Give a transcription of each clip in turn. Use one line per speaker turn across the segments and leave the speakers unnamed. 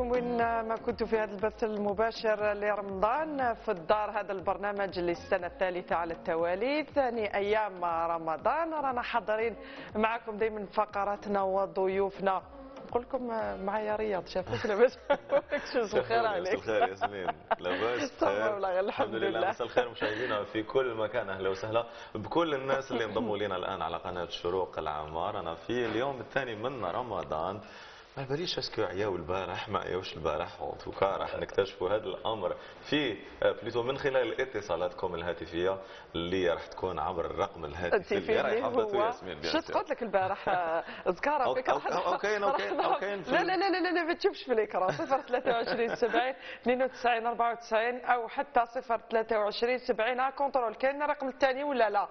وين ما كنت في هذا البث المباشر لرمضان في الدار هذا البرنامج للسنة الثالثة على التوالي ثاني أيام رمضان. رانا حاضرين معكم دائما فقراتنا وضيوفنا. نقول لكم معايا رياض شافوك لاباس. مساء الخير عليك.
الخير ياسمين. لاباس
والله الحمد لله
مساء الخير. مشاهدينا في كل مكان أهلا وسهلا بكل الناس اللي انضموا لنا الآن على قناة شروق العمار أنا في اليوم الثاني من رمضان. ما باليش اسكو عياو البارح ما عياوش البارح وتوكا راح نكتشفوا هذا الأمر. في بليتو من خلال اتصالاتكم الهاتفية اللي راح تكون عبر الرقم الهاتفي
اللي
راح
هو؟
ياسمين
شفت قلت لك البارح اذكار فيك
أو- أو- أو كاين- أو كاين- أو كاين في
لا لا لا لا لا ما تشوفش في الاكران 0 23 70 92 94 أو حتى 0 23 70 ها كونترول كاين الرقم الثاني ولا لا؟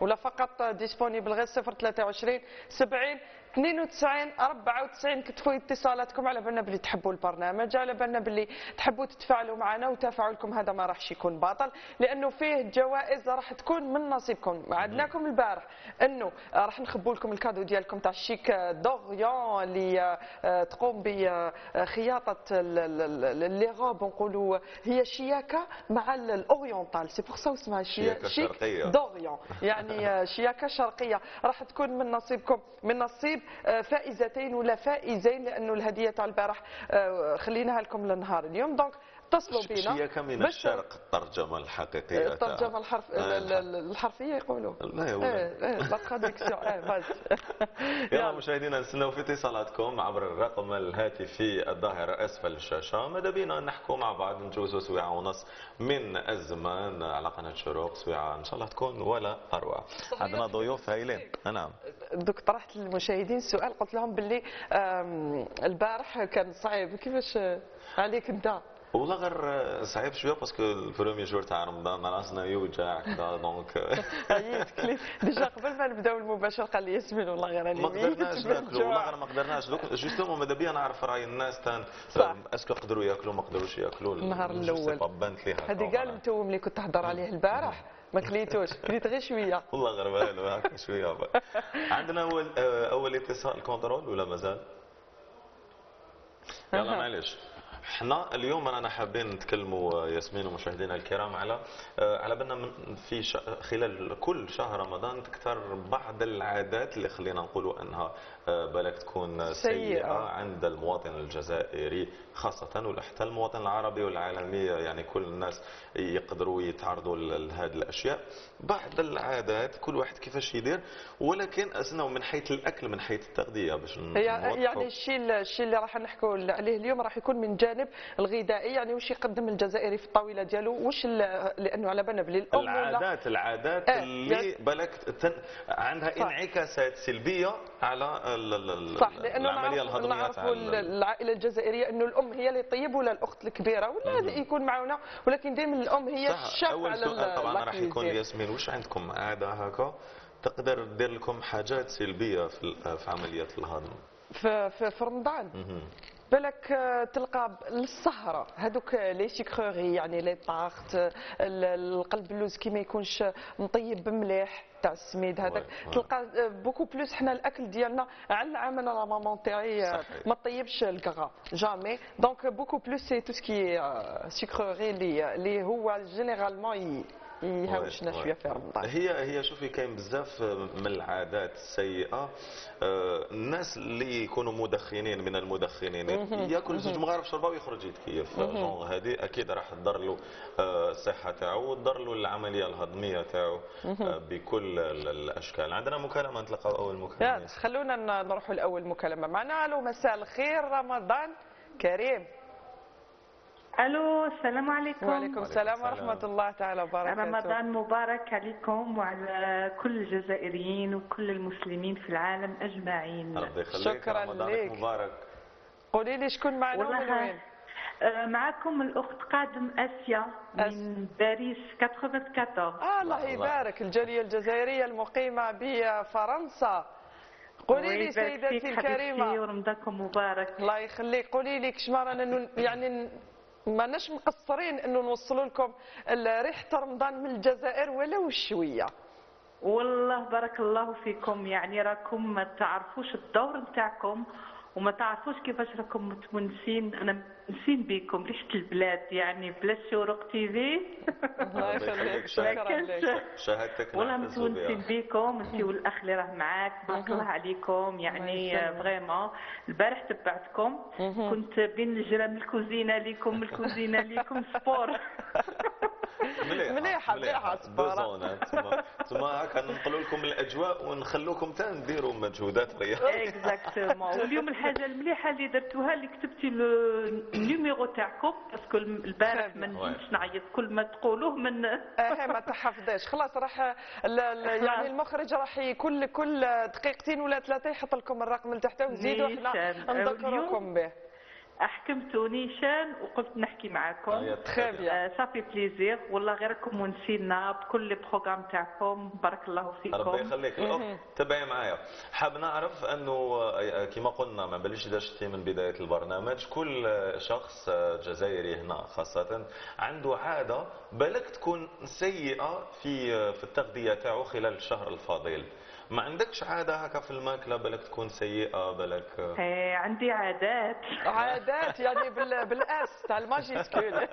ولا فقط ديسبونيبل غير 0 23 70 92 94 كتبوا اتصالاتكم على بالنا باللي تحبوا البرنامج على بالنا باللي تحبوا تتفاعلوا معنا وتفاعلكم هذا ما راحش يكون باطل لأنه فيه جوائز راح تكون من نصيبكم. وعدناكم البارح إنه راح نخبوا لكم ال cadeau ديالكم تاع ال chic d'Orient اللي آه، تقوم بخياطة les robes نقولوا هي شياكة مع ال oriental. c'est pour ça اسمها
شياكة
شيك
شرقية.
d'Orient. يعني آه، شياكة شرقية راح تكون من نصيبكم من نصيب آه، فائزتين ولا فائزين لأنه الهدية تاع البارح آه، خليناها لكم لنهار اليوم. donc اتصلوا بينا
شياكة من الشرق الترجمة الحقيقية تاع-
الترجمة الحرف
آه،
ال- ال- الحرفية يقولوا.
لا يا ولد.
إيه la traduction
يلا مشاهدينا نستناو في اتصالاتكم عبر الرقم الهاتفي الظاهر أسفل الشاشة. ماذا بينا نحكوا مع بعض؟ نجوزوا سويعه ونص من الزمان. على قناة شروق سويعة إن شاء الله تكون ولا اروع عندنا ضيوف هايلين. نعم.
دوك طرحت للمشاهدين سؤال. قلت لهم باللي البارح كان صعيب. كيفاش عليك أنت؟
والله غير صعيب شوية parce que ال premier jour تاع رمضان راسنا يوجع كذا
donc ديجا قبل ما نبداو المباشر قال لي ياسمين والله غير
ما قدرناش ناكلوا والله. غير ما قدرناش donc justement ماذا بيا نعرف رأي الناس تان.
est-ce
que قدروا يأكلوا ما قدروش يأكلوا
النهار.
با، بانت لي
هذه كاع. المتوم اللي كنت تهضر عليه البارح ما كليتوش كليت غير شوية
والله غير هكا شوية. عندنا أول آه، أول اتصال كنترول ولا مازال؟ يلا
أها.
إحنا اليوم رانا حابين نتكلموا ياسمين ومشاهدينا الكرام على آه، على بالنا من- في خلال كل شهر رمضان تكثر بعض العادات اللي خلينا نقولوا أنها بالك تكون
سيئة.
عند المواطن الجزائري خاصة ولا حتى المواطن العربي والعالمي يعني كل الناس يقدروا يتعرضوا لهذه الأشياء بعض العادات كل واحد كيفاش يدير ولكن اسنا من حيث الأكل من حيث التغذية باش.
يعني الشيء الشيء اللي راح نحكوا عليه اليوم راح يكون من جانب الغذائي يعني واش يقدم الجزائري في الطاولة ديالو واش لأنه على بالنا بلي ولا
العادات العادات
آه،
اللي
يعني-
بالك تن عندها. انعكاسات سلبية على
صح لأنه
العملية
نعرف
الهضمية
العائلة الجزائرية إنه الأم هي اللي طيب ولا الأخت الكبيرة ولا يكون معنا. ولكن دائما الأم هي الشاف
أول
على
سؤال طبعا راح يكون. ياسمين واش عندكم عادة هكا؟ تقدر دير لكم حاجات سلبية في عملية الهضم؟
في, في, رمضان. بالك آه، تلقى السهره هذوك لي sucrées يعني les tartes ال- القلب اللوز كي ما يكونش مطيب مليح تاع السميد هذاك. تلقى آه، beaucoup plus حنا الأكل ديالنا على العام أنا la maman تاعي آه،. ما طيبش الكغا jamais donc beaucoup plus c'est tout ce qui est sucré اللي هو généralement يهاوشنا
oui،
شوية
oui.
في رمضان؟
هي هي شوفي كاين بزاف من العادات السيئه آه، الناس اللي يكونوا مدخنين من المدخنين ياكل زوج مغارف شربة ويخرج يتكيف. جونغ هذه أكيد راح تضر له آه، الصحة تاعو وتضر له العملية الهضمية تاعو آه، بكل ال- الأشكال. عندنا مكالمة نتلقاو أول
مكالمة. خلونا نروحوا لأول مكالمة. معنا ألو مساء الخير رمضان كريم.
ألو السلام عليكم.
وعليكم السلام
السلام.
ورحمة الله تعالى وبركاته.
رمضان مبارك عليكم وعلى كل الجزائريين وكل المسلمين في العالم أجمعين.
ربي يخليك.
شكراً
رمضانك
ليك.
مبارك.
قولي لي شكون معنا ومن وين؟
آه، معكم الأخت قادم
آسيا
من باريس 94
آه الله. يبارك الجالية الجزائرية المقيمة بفرنسا. قولي لي سيدتي الكريمة.
ورمضانكم مبارك.
الله يخليك. قولي لي كش رانا يعني ن- ماناش مقصرين إنه نوصلوا لكم ريحة رمضان من الجزائر ولو شوية.
والله بارك الله فيكم. يعني راكم ما تعرفوش الدور نتاعكم. وما تعرفوش كيفاش راكم متونسين. أنا متونسين بكم ريحة البلاد يعني بلاد شروق تي في
الله يخليك. شكرا لك.
شهادتك
والله. متونسين بكم. انت والاخ اللي راه معاك. بارك الله عليكم. يعني. vraiment. البارح تبعتكم. كنت بين من الكوزينة ليكم من الكوزينه ليكم sport.
مليحة
مليحة، مليحة، سبارة.
تما هكا ننقلوا لكم الأجواء ونخلوكم تا نديروا مجهودات رياضية.
exactement واليوم الحاجة المليحة اللي درتوها اللي كتبتي ال- ال numéro تاعكم parce que البارح ما نجمش نعيط كل ما تقولوه من
آه ما تحفظيش. خلاص راح يعني المخرج راح كل كل دقيقتين ولا ثلاثة يحط لكم الرقم اللي تحته ونزيدوا
إحنا.
نذكركم به.
احكمتوا نيشان وقلت نحكي معاكم. ça fait plaisir والله غير راكم ونسينا بكل programme تاعكم. بارك الله
ربي
فيكم
يخليك الاخت تبعي معايا. حاب نعرف أنه آه، كما قلنا ما بلش دشتي من بداية البرنامج. كل آه، شخص آه، جزائري هنا خاصة عنده عادة بالك تكون سيئة في في التغذية تاعو خلال الشهر الفضيل ما عندكش عادة هكا في الماكله بالك تكون سيئة بالك آه،
آه، عندي عادات.
عادات يعني بال بالأس تاع الماجيسكول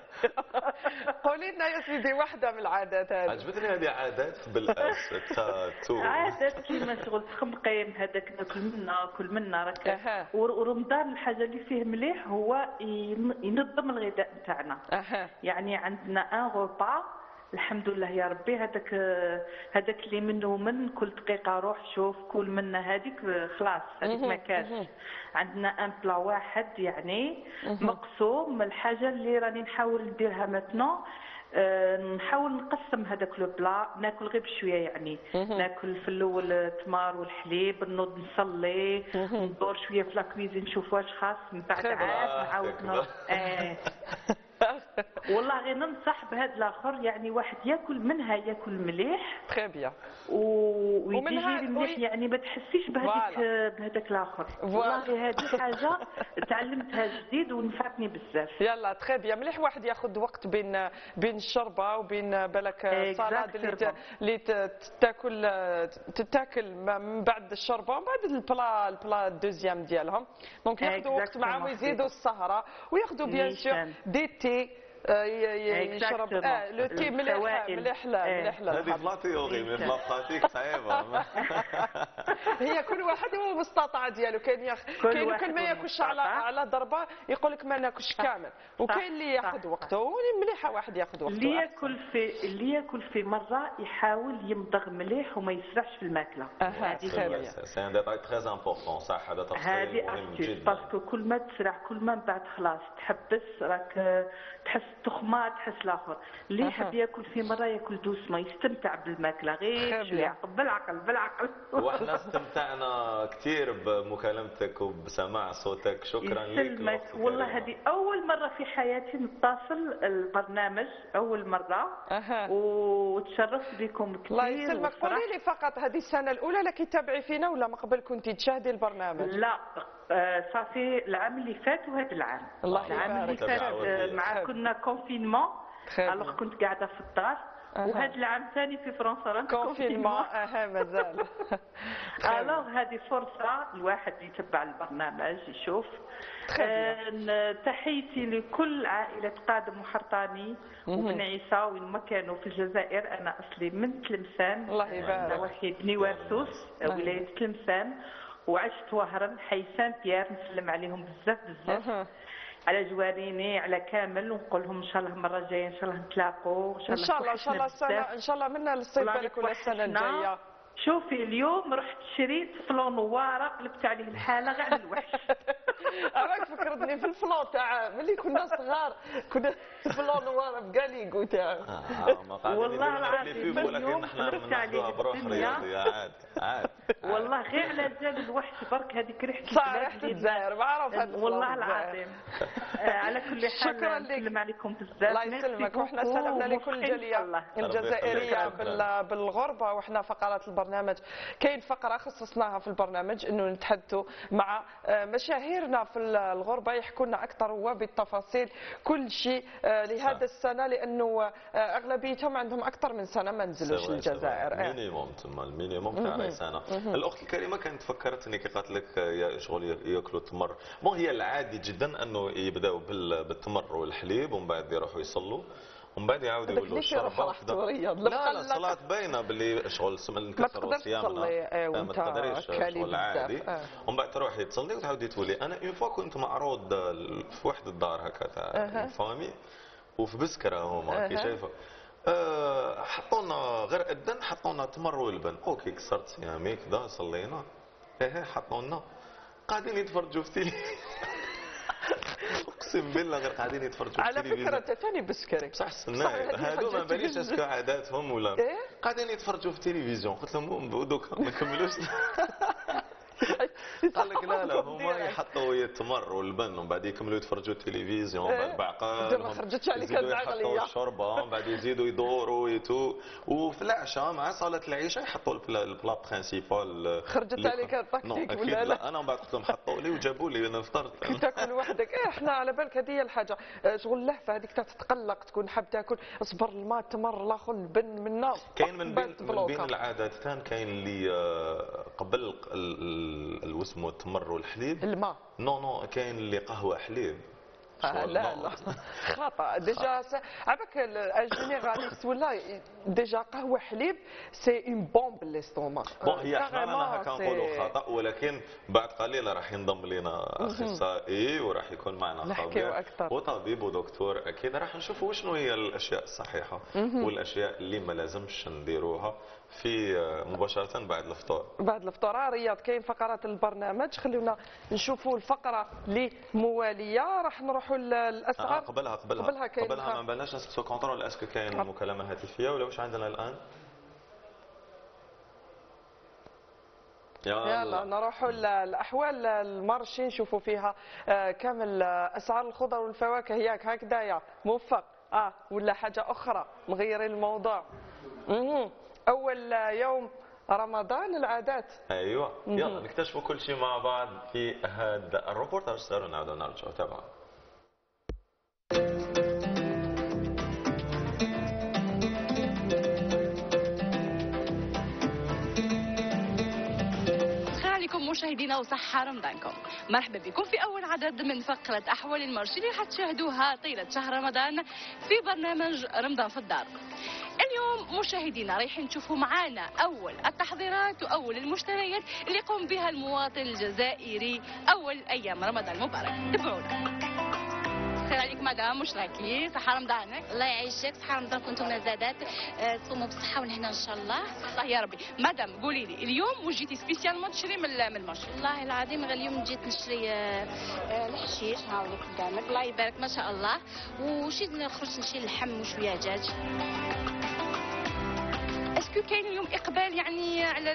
قولي لنا يا سيدي واحدة من العادات هذه.
عجبتني هذه عادات بالأس تا تو
عادات كيما شغل تخمقيم هذاك ناكل منا ناكل منا راك. ورمضان الحاجة اللي فيه مليح هو ين- ينظم الغذاء نتاعنا يعني عندنا ان غوبا الحمد لله يا ربي. هذاك هذاك اللي منه من كل دقيقة روح شوف كل منا هذيك خلاص هذيك ما كاش. عندنا ان بلا واحد يعني مقسوم من الحاجة اللي راني نحاول نديرها ماتنو آه، نحاول نقسم هذاك لو بلا ناكل غير بشوية يعني. ناكل في الأول التمر والحليب نوض نصلي ندور شوية في لاكويزين نشوف واش خاص من بعد. عاد نعاود نوض. آه. والله غير ننصح بهذا الآخر يعني واحد ياكل منها ياكل مليح
تخي بيان ومنها-
ويجي مليح يعني ما تحسيش بهذيك. بهذاك
الآخر.
والله هذه حاجة تعلمتها جديد ونفعتني بزاف
يلا تخي بيان مليح واحد ياخذ وقت بين بين الشربة وبين بالك ال salade اللي ت- اللي تاكل تتاكل من بعد الشربة ومن بعد ال plat ال plat ال deuxième ديالهم donc ياخذوا وقت معاهم. ويزيدوا السهرة وياخذوا bien
sûr.
du thé آه، ي- ي- يشرب. آه le thé مليح
السوائل.
مليح لا
إيه.
مليح. لا
هذه في la théorie mais في la pratique صعيبه
هي كل واحد هو المستطاع ديالو. كاين ياخ كاين كل ما ياكلش على. على ضربه يقول لك ما ناكلش كامل. وكاين اللي ياخذ. وقته واللي مليحه واحد ياخذ وقته.
اللي. ياكل في اللي ياكل في مرة يحاول يمضغ مليح وما يسرعش في
الماكلة.
هذه
c'est un détail très important صح هذا تفصيل
هذه
مهم جدا.
parce que كل ما تسرع كل ما من بعد خلاص تحبس راك آه، تحس تخمه تحس الآخر. اللي. يحب ياكل في مرة ياكل doucement يستمتع بالماكلة غير شوية. بالعقل بالعقل.
وإحنا استمتعنا كثير بمكالمتك وبسماع صوتك. شكرا لك.
والله. هذه أول مرة في حياتي نتصل البرنامج أول مرة.
أها.
وتشرفت بكم كثير
الله يسلمك. قولي لي فقط هذه السنة الأولى لك تتابعي فينا ولا من قبل كنتي تشاهدي البرنامج؟
لا. صافي العام اللي فات وهذا العام
الله
العام اللي فات. مع. كنا
confinement.
Alors كنت قاعدة في الدار. وهذا العام ثاني في فرنسا رانا
confinement أها مازال.
الوغ هذه فرصه الواحد يتبع البرنامج يشوف. آه، تحيتي لكل عائلة قادم وحرطاني وبن عيسى وين ما كانوا في الجزائر أنا أصلي من تلمسان
الله يبارك.
نواحي بني وارسوس
الله
ولاية تلمسان وعشت وهران حي سان بيير نسلم عليهم بزاف بزاف. على جواريني على كامل ونقول لهم إن شاء الله المرة الجاية إن شاء الله نتلاقوا
إن شاء الله إن شاء الله السنة إن شاء الله منا للصيف
والله
بالك ولا
السنة.
الجاية
شوفي اليوم رحت شريت فلون نواره قلبت عليه الحالة غير على الوحش
راك فكرتني في الفلون تاع ملي كنا صغار كنا فلون نوار بقاليقو تاع
والله العظيم اليوم قلبت عليه الدنيا.
عادي
والله غير على زاد الوحش برك هذيك ريحة
صح
ريحة
الجزائر معروف هذا الفلون
والله. العظيم. آه، على كل حال
شكراً لك.
نسلم عليكم بزاف.
الله يسلمك. وحنا. سلمنا لكل الجاليه. الجزائرية بالغربة وحنا فقرات البرنامج. كاين فقرة خصصناها في البرنامج إنه نتحدثوا مع آه، مشاهيرنا في الغربة يحكوا لنا أكثر هو بالتفاصيل كل شيء آه، لهذا السنة لأنه آه، أغلبيتهم عندهم أكثر من سنة ما نزلوش الجزائر.
آه. minimum تما ال minimum تاع سنه الأخت الكريمة كانت فكرتني كي قالت لك شغل ياكلوا التمر. مو هي العادي جدا إنه يبداو بالتمر والحليب ومن بعد يروحوا يصلوا. ومن بعد يعاودوا يولوا الشربه
لا
لا الصلاه باينة باللي شغل الكثر
وصيامنا
آه، ما تقدريش شغل عادي. آه. ومن بعد تروحي تصلي وتعاودي تولي أنا une fois كنت معروض في واحد الدار هكا تاع famille وفي بسكرة هما كي شايفة؟ حطونا غير اذن حطونا تمر ولبن OK كسرت صيامي كذا صلينا. إيه حطونا. قاعدين يتفرجوا في télé أقسم بالله غير قاعدين يتفرجوا
على فكرة أنت ثاني بسكري
بصح استنى هادو ما باليش est-ce que عاداتهم ولا إيه؟ قاعدين يتفرجوا في التلفزيون قلت لهم دوكا ما نكملوش قال لك لا لا هما يحطوا التمر واللبن ومن بعد يكملوا يتفرجوا التلفزيون
بعد إيه. بعقال ما خرجتش عليك
يحطوا الشوربة ومن بعد يزيدوا يدوروا يتو وفي العشاء مع صلاه العشاء يحطوا ال plat principal
خرجت عليك التكتيك
ولا لا. أنا من بعد قلت لهم حطوا لي وجابوا لي أنا فطرت
تاكل وحدك. إيه إحنا على بالك هذه هي الحاجة. آه، شغل اللهفه هذيك تتقلق تكون حاب تاكل. اصبر الماء تمر لا خذ البن منا
كاين من بين من بين العادات كاين اللي آه، قبل الوسم والتمر والحليب
الماء.
non non كاين اللي قهوة حليب.
آه لا لا. خطأ. déjà عباك ال généraliste ولا déjà قهوة حليب c'est une bombe l'estomac
bon هي إحنا هكا نقولوا خطأ ولكن بعد قليل راح ينضم لنا أخصائي وراح يكون معنا خبير وطبيب ودكتور أكيد. راح نشوفوا شنو هي الأشياء الصحيحة والأشياء اللي ما لازمش نديروها. في مباشرة بعد الفطور
بعد الفطور آه، رياض كاين فقرات البرنامج. خلونا نشوفوا الفقرة اللي موالية راح نروحوا للأسعار.
آه قبلها قبلها. قبلها, كاين قبلها ما بلناش نسقسو contrôle est-ce que كاين مكالمة هاتفية ولا واش عندنا الآن؟
يلا, يلا نروحوا الاحوال المارشي نشوفوا فيها آه، كامل أسعار الخضر والفواكه. ياك هكذايا. موفق. آه ولا حاجة أخرى؟ مغيرين الموضوع. أول يوم رمضان العادات.
أيوة. يلا نكتشفوا كل شيء مع بعض في هذا الروبورتاج ساروا نعودوا نرجعوا تابعوا
عليكم مشاهدينا وصحة رمضانكم. مرحبا بكم في أول عدد من فقرة أحوال المرشي اللي حتشاهدوها طيلة شهر رمضان في برنامج رمضان في الدار. اليوم مشاهدينا رايحين نشوفوا معانا أول التحضيرات وأول المشتريات اللي يقوم بها المواطن الجزائري أول أيام رمضان المبارك. تبعونا. خير عليك مدام واش راكي؟ صحة رمضانك؟
الله يعيشك صحة رمضان كنتم زادات آه، تصوموا بالصحه والهنا إن شاء الله.
الله يا ربي. مدام قولي لي اليوم واش جيتي spécialement تشري من ال marché
والله العظيم غير اليوم جيت نشري آه، آه، الحشيش. هاوليك قدامك. الله يبارك ما شاء الله. وشيت نخرج نشري اللحم وشوية دجاج.
est-ce que كاين اليوم إقبال يعني على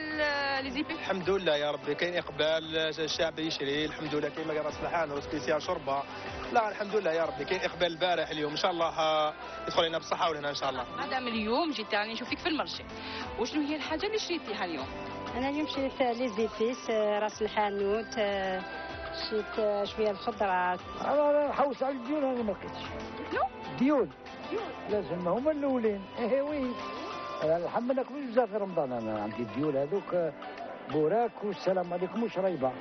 les épices
الحمد لله يا ربي كاين إقبال الشعب يشري الحمد لله كاين رأس الحان و spécial شربه لا الحمد لله يا ربي كاين إقبال البارح اليوم إن شاء الله آه، يدخل لنا بالصحة والهنا إن شاء الله.
مادام اليوم جيت يعني نشوفك في ال marché. وشنو هي الحاجة اللي شريتيها اليوم؟
أنا اليوم شريت les épices آه، رأس الحانوت آه، شريت شوية الخضرات
أنا نحوس على الديول أنا ما لقيتش.
شنو
ديول. لازم هما الأولين. إيه oui. الحمد لله بزاف في رمضان أنا عندي الديول هذوك. بوراك والسلام عليكم وشريبة.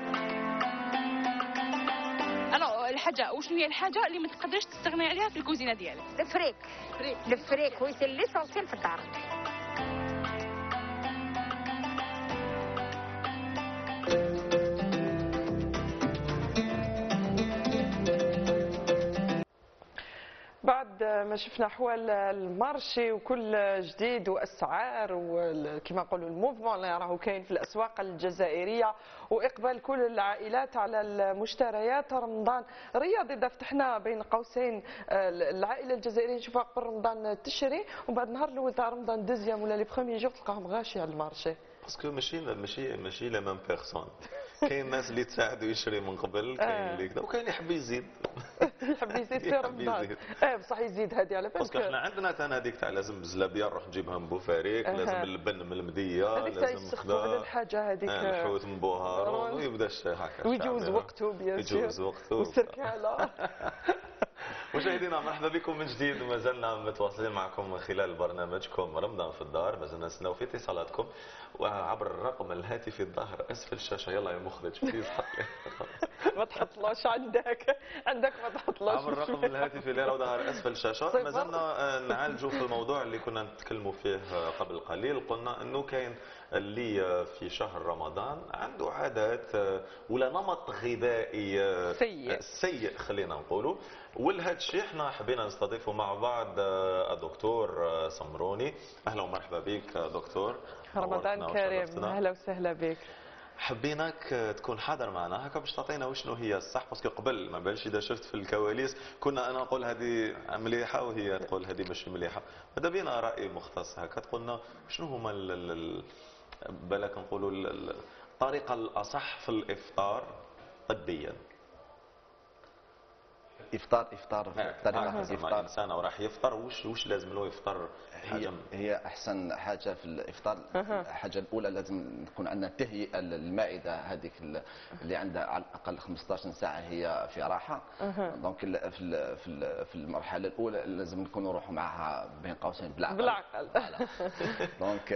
الحاجة وشنو هي الحاجة اللي ما تقدرش تستغني عليها في الكوزينة ديالك؟
الفريك. الفريك ويسير لي صوتين في الدار.
بعد ما شفنا أحوال ال marché وكل جديد وأسعار وكما نقولوا ال mouvement اللي راهو كاين في الأسواق الجزائرية وإقبال كل العائلات على المشتريات. رمضان رياض إذا فتحنا بين قوسين العائلة الجزائرية نشوفها قبل رمضان تشري ومن بعد نهار الأول تاع رمضان deuxième ولا les premiers jours تلقاهم غاشي على ال
marché parce que ماشي ماشي ماشي la même personne كاين الناس اللي تساعدوا يشري من قبل كاين اللي كذا وكاين اللي يحب يزيد.
يحب يزيد في رمضان.
يزيد.
آه بصح يزيد هذه على
parce que إحنا
بالك
عندنا تاع هذيك تاع لازم بزلابيه نروح نجيبها من بوفاريك. لازم اللبن من
المدية
لازم
على
خضار
الحاجة هذيك.
آه، الحوت من
بوهارون.
ويبدأ الشاي هكا.
ويجوز. وقته bien sûr
يجوز وقته.
والسركاله
مشاهدينا مرحبا بكم من جديد. وما زلنا متواصلين معكم من خلال برنامجكم رمضان في الدار. ما زلنا نستناو في اتصالاتكم. وعبر الرقم الهاتفي الظاهر أسفل الشاشة. يلا يا مخرج please
ما تحطلوش عندك. عندك ما تحطلوش
عبر الرقم الهاتفي اللي راه أسفل الشاشة.
صفر.
ما زلنا آه، نعالجوا في الموضوع اللي كنا نتكلموا فيه آه، قبل قليل. قلنا إنه كاين اللي آه، في شهر رمضان عنده عادات ولا نمط غذائي
سيء.
سيء خلينا نقولوا ولهذا الشيء إحنا حبينا نستضيفوا مع بعض الدكتور سمروني. أهلا ومرحبا بك دكتور.
رمضان كريم. أهلا وسهلا بك.
حبيناك تكون حاضر معنا. هكا باش تعطينا وشنو هي الصح؟ باسكو قبل ما بالش إذا شفت في الكواليس كنا أنا نقول هذه مليحة وهي تقول هذه مش مليحة. ماذا بينا رأي مختص؟ هكا تقولنا شنو هما ال- ال- ال- بالك نقولوا ال- ال- الطريقة الأصح في الإفطار طبيا.
افطار افطار طريقه
هكا زعما
الافطار
انسان راح يفطر وش وش لازم له يفطر؟
هي هي أحسن حاجة في الإفطار الحاجة الأولى لازم تكون عندنا تهيئة للمائدة هذيك ال- اللي عندها على الأقل 15 ساعة هي في راحة. donc في ال- في ال- في المرحلة الأولى لازم نكون نروحوا معها بين قوسين بالعقل
بالعقل.
donc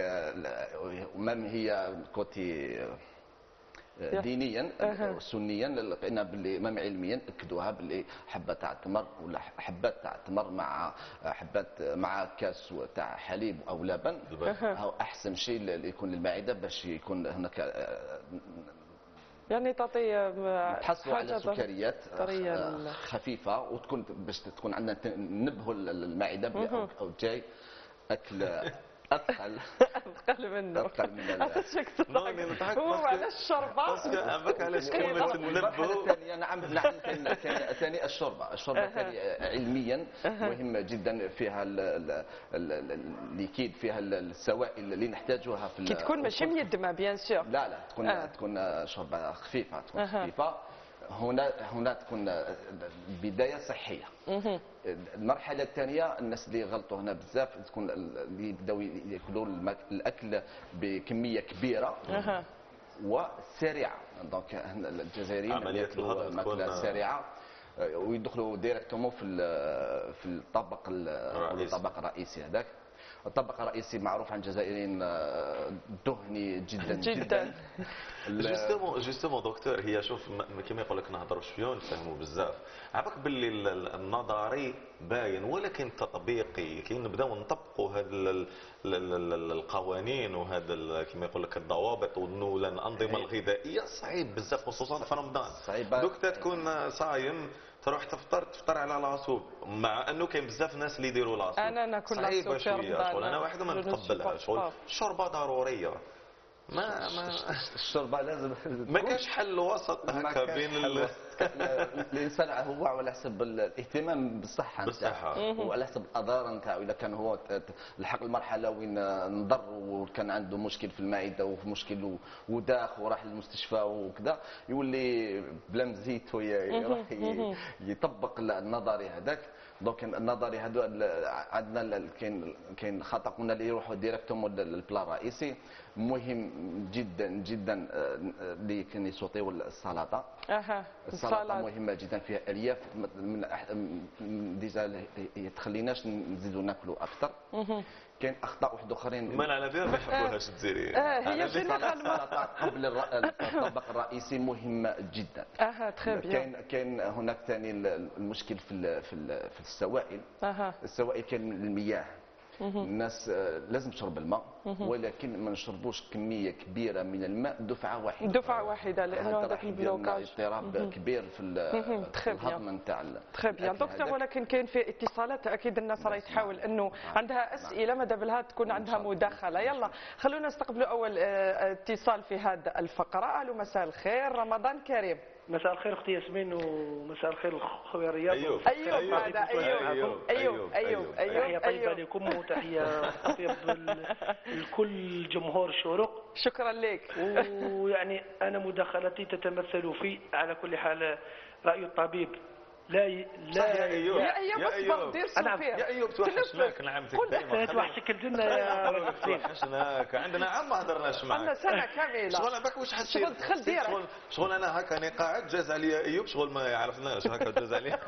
و même هي côté؟ دينيا سنيا لقينا باللي même علميا اكدوها باللي حبة تاع تمر ولا حبات تاع تمر مع حبات مع كاس تاع حليب أو لبن. هو أحسن شيء اللي يكون للمعدة باش يكون هناك آه،
يعني تعطي آه،
تحصلوا على
حاجة
سكريات آه، خفيفة وتكون باش تكون عندنا ننبهوا المعدة أو جاي أكل أثقل.
أثقل منه.
أثقل من ال-
هذا الشيء
نوني نضحك
هو على الشربة.
parce que علاش كلمه النبه
الثانية نعم نعم ثاني الشوربه الشوربه ثاني علميا. مهمة جدا فيها ال- ال- ال- ال- ال liquides فيها ال- السوائل اللي نحتاجوها في ال-
كي تكون ماشي مدسمة bien sûr.
لا لا تكون
آه.
تكون شوربه خفيفة تكون. خفيفة. هنا هنا تكون بداية صحية. المرحلة الثانية الناس اللي غلطوا هنا بزاف تكون ال- اللي بداوا يأكلوا الأكل بكمية
كبيرة.
وسريعه donc هنا الجزائريين يأكلوا
الهضم
ماكلة
تكون-
سريعة آه، ويدخلوا directement في ال- في الطبق. الطبق الرئيسي هذاك. الطبق الرئيسي معروف عن الجزائريين آه، دهني جدا
جداً.
justement justement دكتور هي شوف كما يقول لك نهضروا شوية نفهموا بزاف. عباك باللي ال- ال- النظري باين ولكن التطبيقي كي نبداو نطبقوا هذه ال- ال- ال- ال- القوانين وهذا كما يقول لك الضوابط ولا الأنظمة الغذائية صعيب بزاف خصوصا في رمضان.
صعيبة.
دوك تكون صايم تروح تفطر تفطر على la soupe مع أنه كاين بزاف ناس اللي يديروا la soupe
أنا ناكل
صعيبة
شوية.
شغل أنا واحد moi
je ne
نتقبلها
supporte
شغل
pas.
الشوربه ضرورية ما ما
الشوربه لازم
ما كاش حل وسط
ما
هكا
كانش
بين ال...
الإنسان هو على حسب الاهتمام بالصحة.
بالصحة.
نتاعو وعلى حسب الأضرار نتاعو. إذا كان هو لحق المرحلة وين نضر وكان عنده مشكل في المعدة ومشكل و- وداخ وراح للمستشفى وكذا يولي بلا مزيت يروح يطبق النظري هذاك. donc النظري هذو ال- عندنا كاين كاين خطا قلنا اللي يروحوا directement لل plat الرئيسي مهم جدا جدا آه، اللي كان يسوطيو
السلطة.
أها
السلطة
مهمة جدا فيها. الياف من déjà تخليناش نزيدوا ناكلوا أكثر. كاين أخطاء واحد آخرين.
ما على فيها ما يحبوهاش
آه، هي
en
général
السلطه قبل الطبق الرئيسي مهمه جدا.
أها très bien
كاين كاين هناك ثاني المشكل في في السوائل.
أها.
السوائل كاين المياه الناس آه، لازم تشرب الماء ولكن ما نشربوش كمية كبيرة من الماء دفعة واحدة.
دفعة واحدة لأنه
هذا
هذاك البلوكاج
اضطراب كبير في. الهضم نتاع
تخي بيان دكتور. ولكن كاين في اتصالات أكيد الناس راهي تحاول إنه عندها أسئلة ماذا بالها تكون عندها مداخلة. يلا خلونا نستقبلوا أول آه، اتصال في هذا الفقرة. ألو مساء الخير. رمضان كريم.
مساء الخير أختي ياسمين ومساء الخير خويا رياض.
أيوب.
أيوب. هذا أيوب. أيوب. أيوب.
تحية
أيوب.
طيبة
أيوب.
لكم وتحية طيب لكل جمهور الشروق
شكرا لك.
ويعني أنا مداخلتي تتمثل في على كل حال رأي الطبيب. لا ي...
صح يا
لا
أيوب
يا
أيوب.
يا
أنا-
صوفيا
يا أيوب توحشناك نعمتك دائما
توحشك الجنه يا.
توحشناك. عندنا عام ما هدرناش معك
عندنا سنة كاملة.
شغل باك واش حسيت
شغل دخل ديرك.
شغل شغل أنا هكا راني قاعد جاز عليا أيوب شغل ما يعرفناش هكا جاز عليا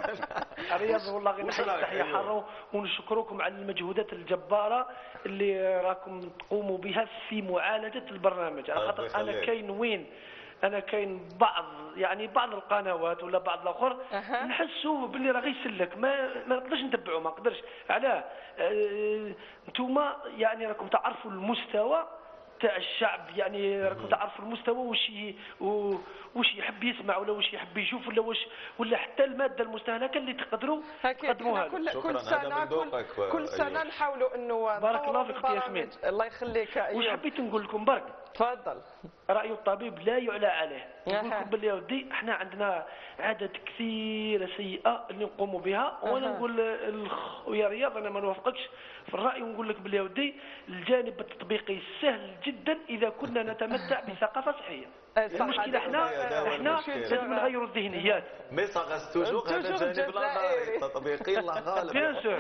رياض والله غير؟
تحية.
حاره ونشكركم على المجهودات الجبارة اللي راكم تقوموا بها في معالجة البرنامج. على
الله
خاطر
أنا.
كاين وين. أنا كاين بعض يعني بعض القنوات ولا بعض الأخر
أها.
نحسوا باللي راه يسلك ما ما نقدرش نتبعوا ما نقدرش علاه آه، انتوما يعني راكم تعرفوا المستوى تاع الشعب يعني راكم تعرفوا المستوى واش واش يحب يسمع ولا واش يحب يشوف ولا واش ولا حتى المادة المستهلكة اللي تقدروا تقدموها.
كل كل
سنة
كل, كل
سنة.
نحاولوا إنه
بارك الله فيك
البرامج.
ياسمين.
الله يخليك يا
واش
ايوب
حبيت نقول لكم برك
تفضل
رأي الطبيب لا يعلى عليه نقول باللي يا ودي إحنا عندنا عادات كثيره سيئة اللي نقوموا بها
وأنا.
نقول الخ يا رياض أنا ما نوافقكش في الرأي ونقول لك باللي ودي الجانب التطبيقي سهل جدا إذا كنا نتمتع بثقافة صحية
إيه، صح،
المشكلة
هذا
إحنا
إحنا
المشكلة.
لازم نغيروا الذهنيات
مي صاغاس توجور هذا الجانب. النظري التطبيقي الله غالب.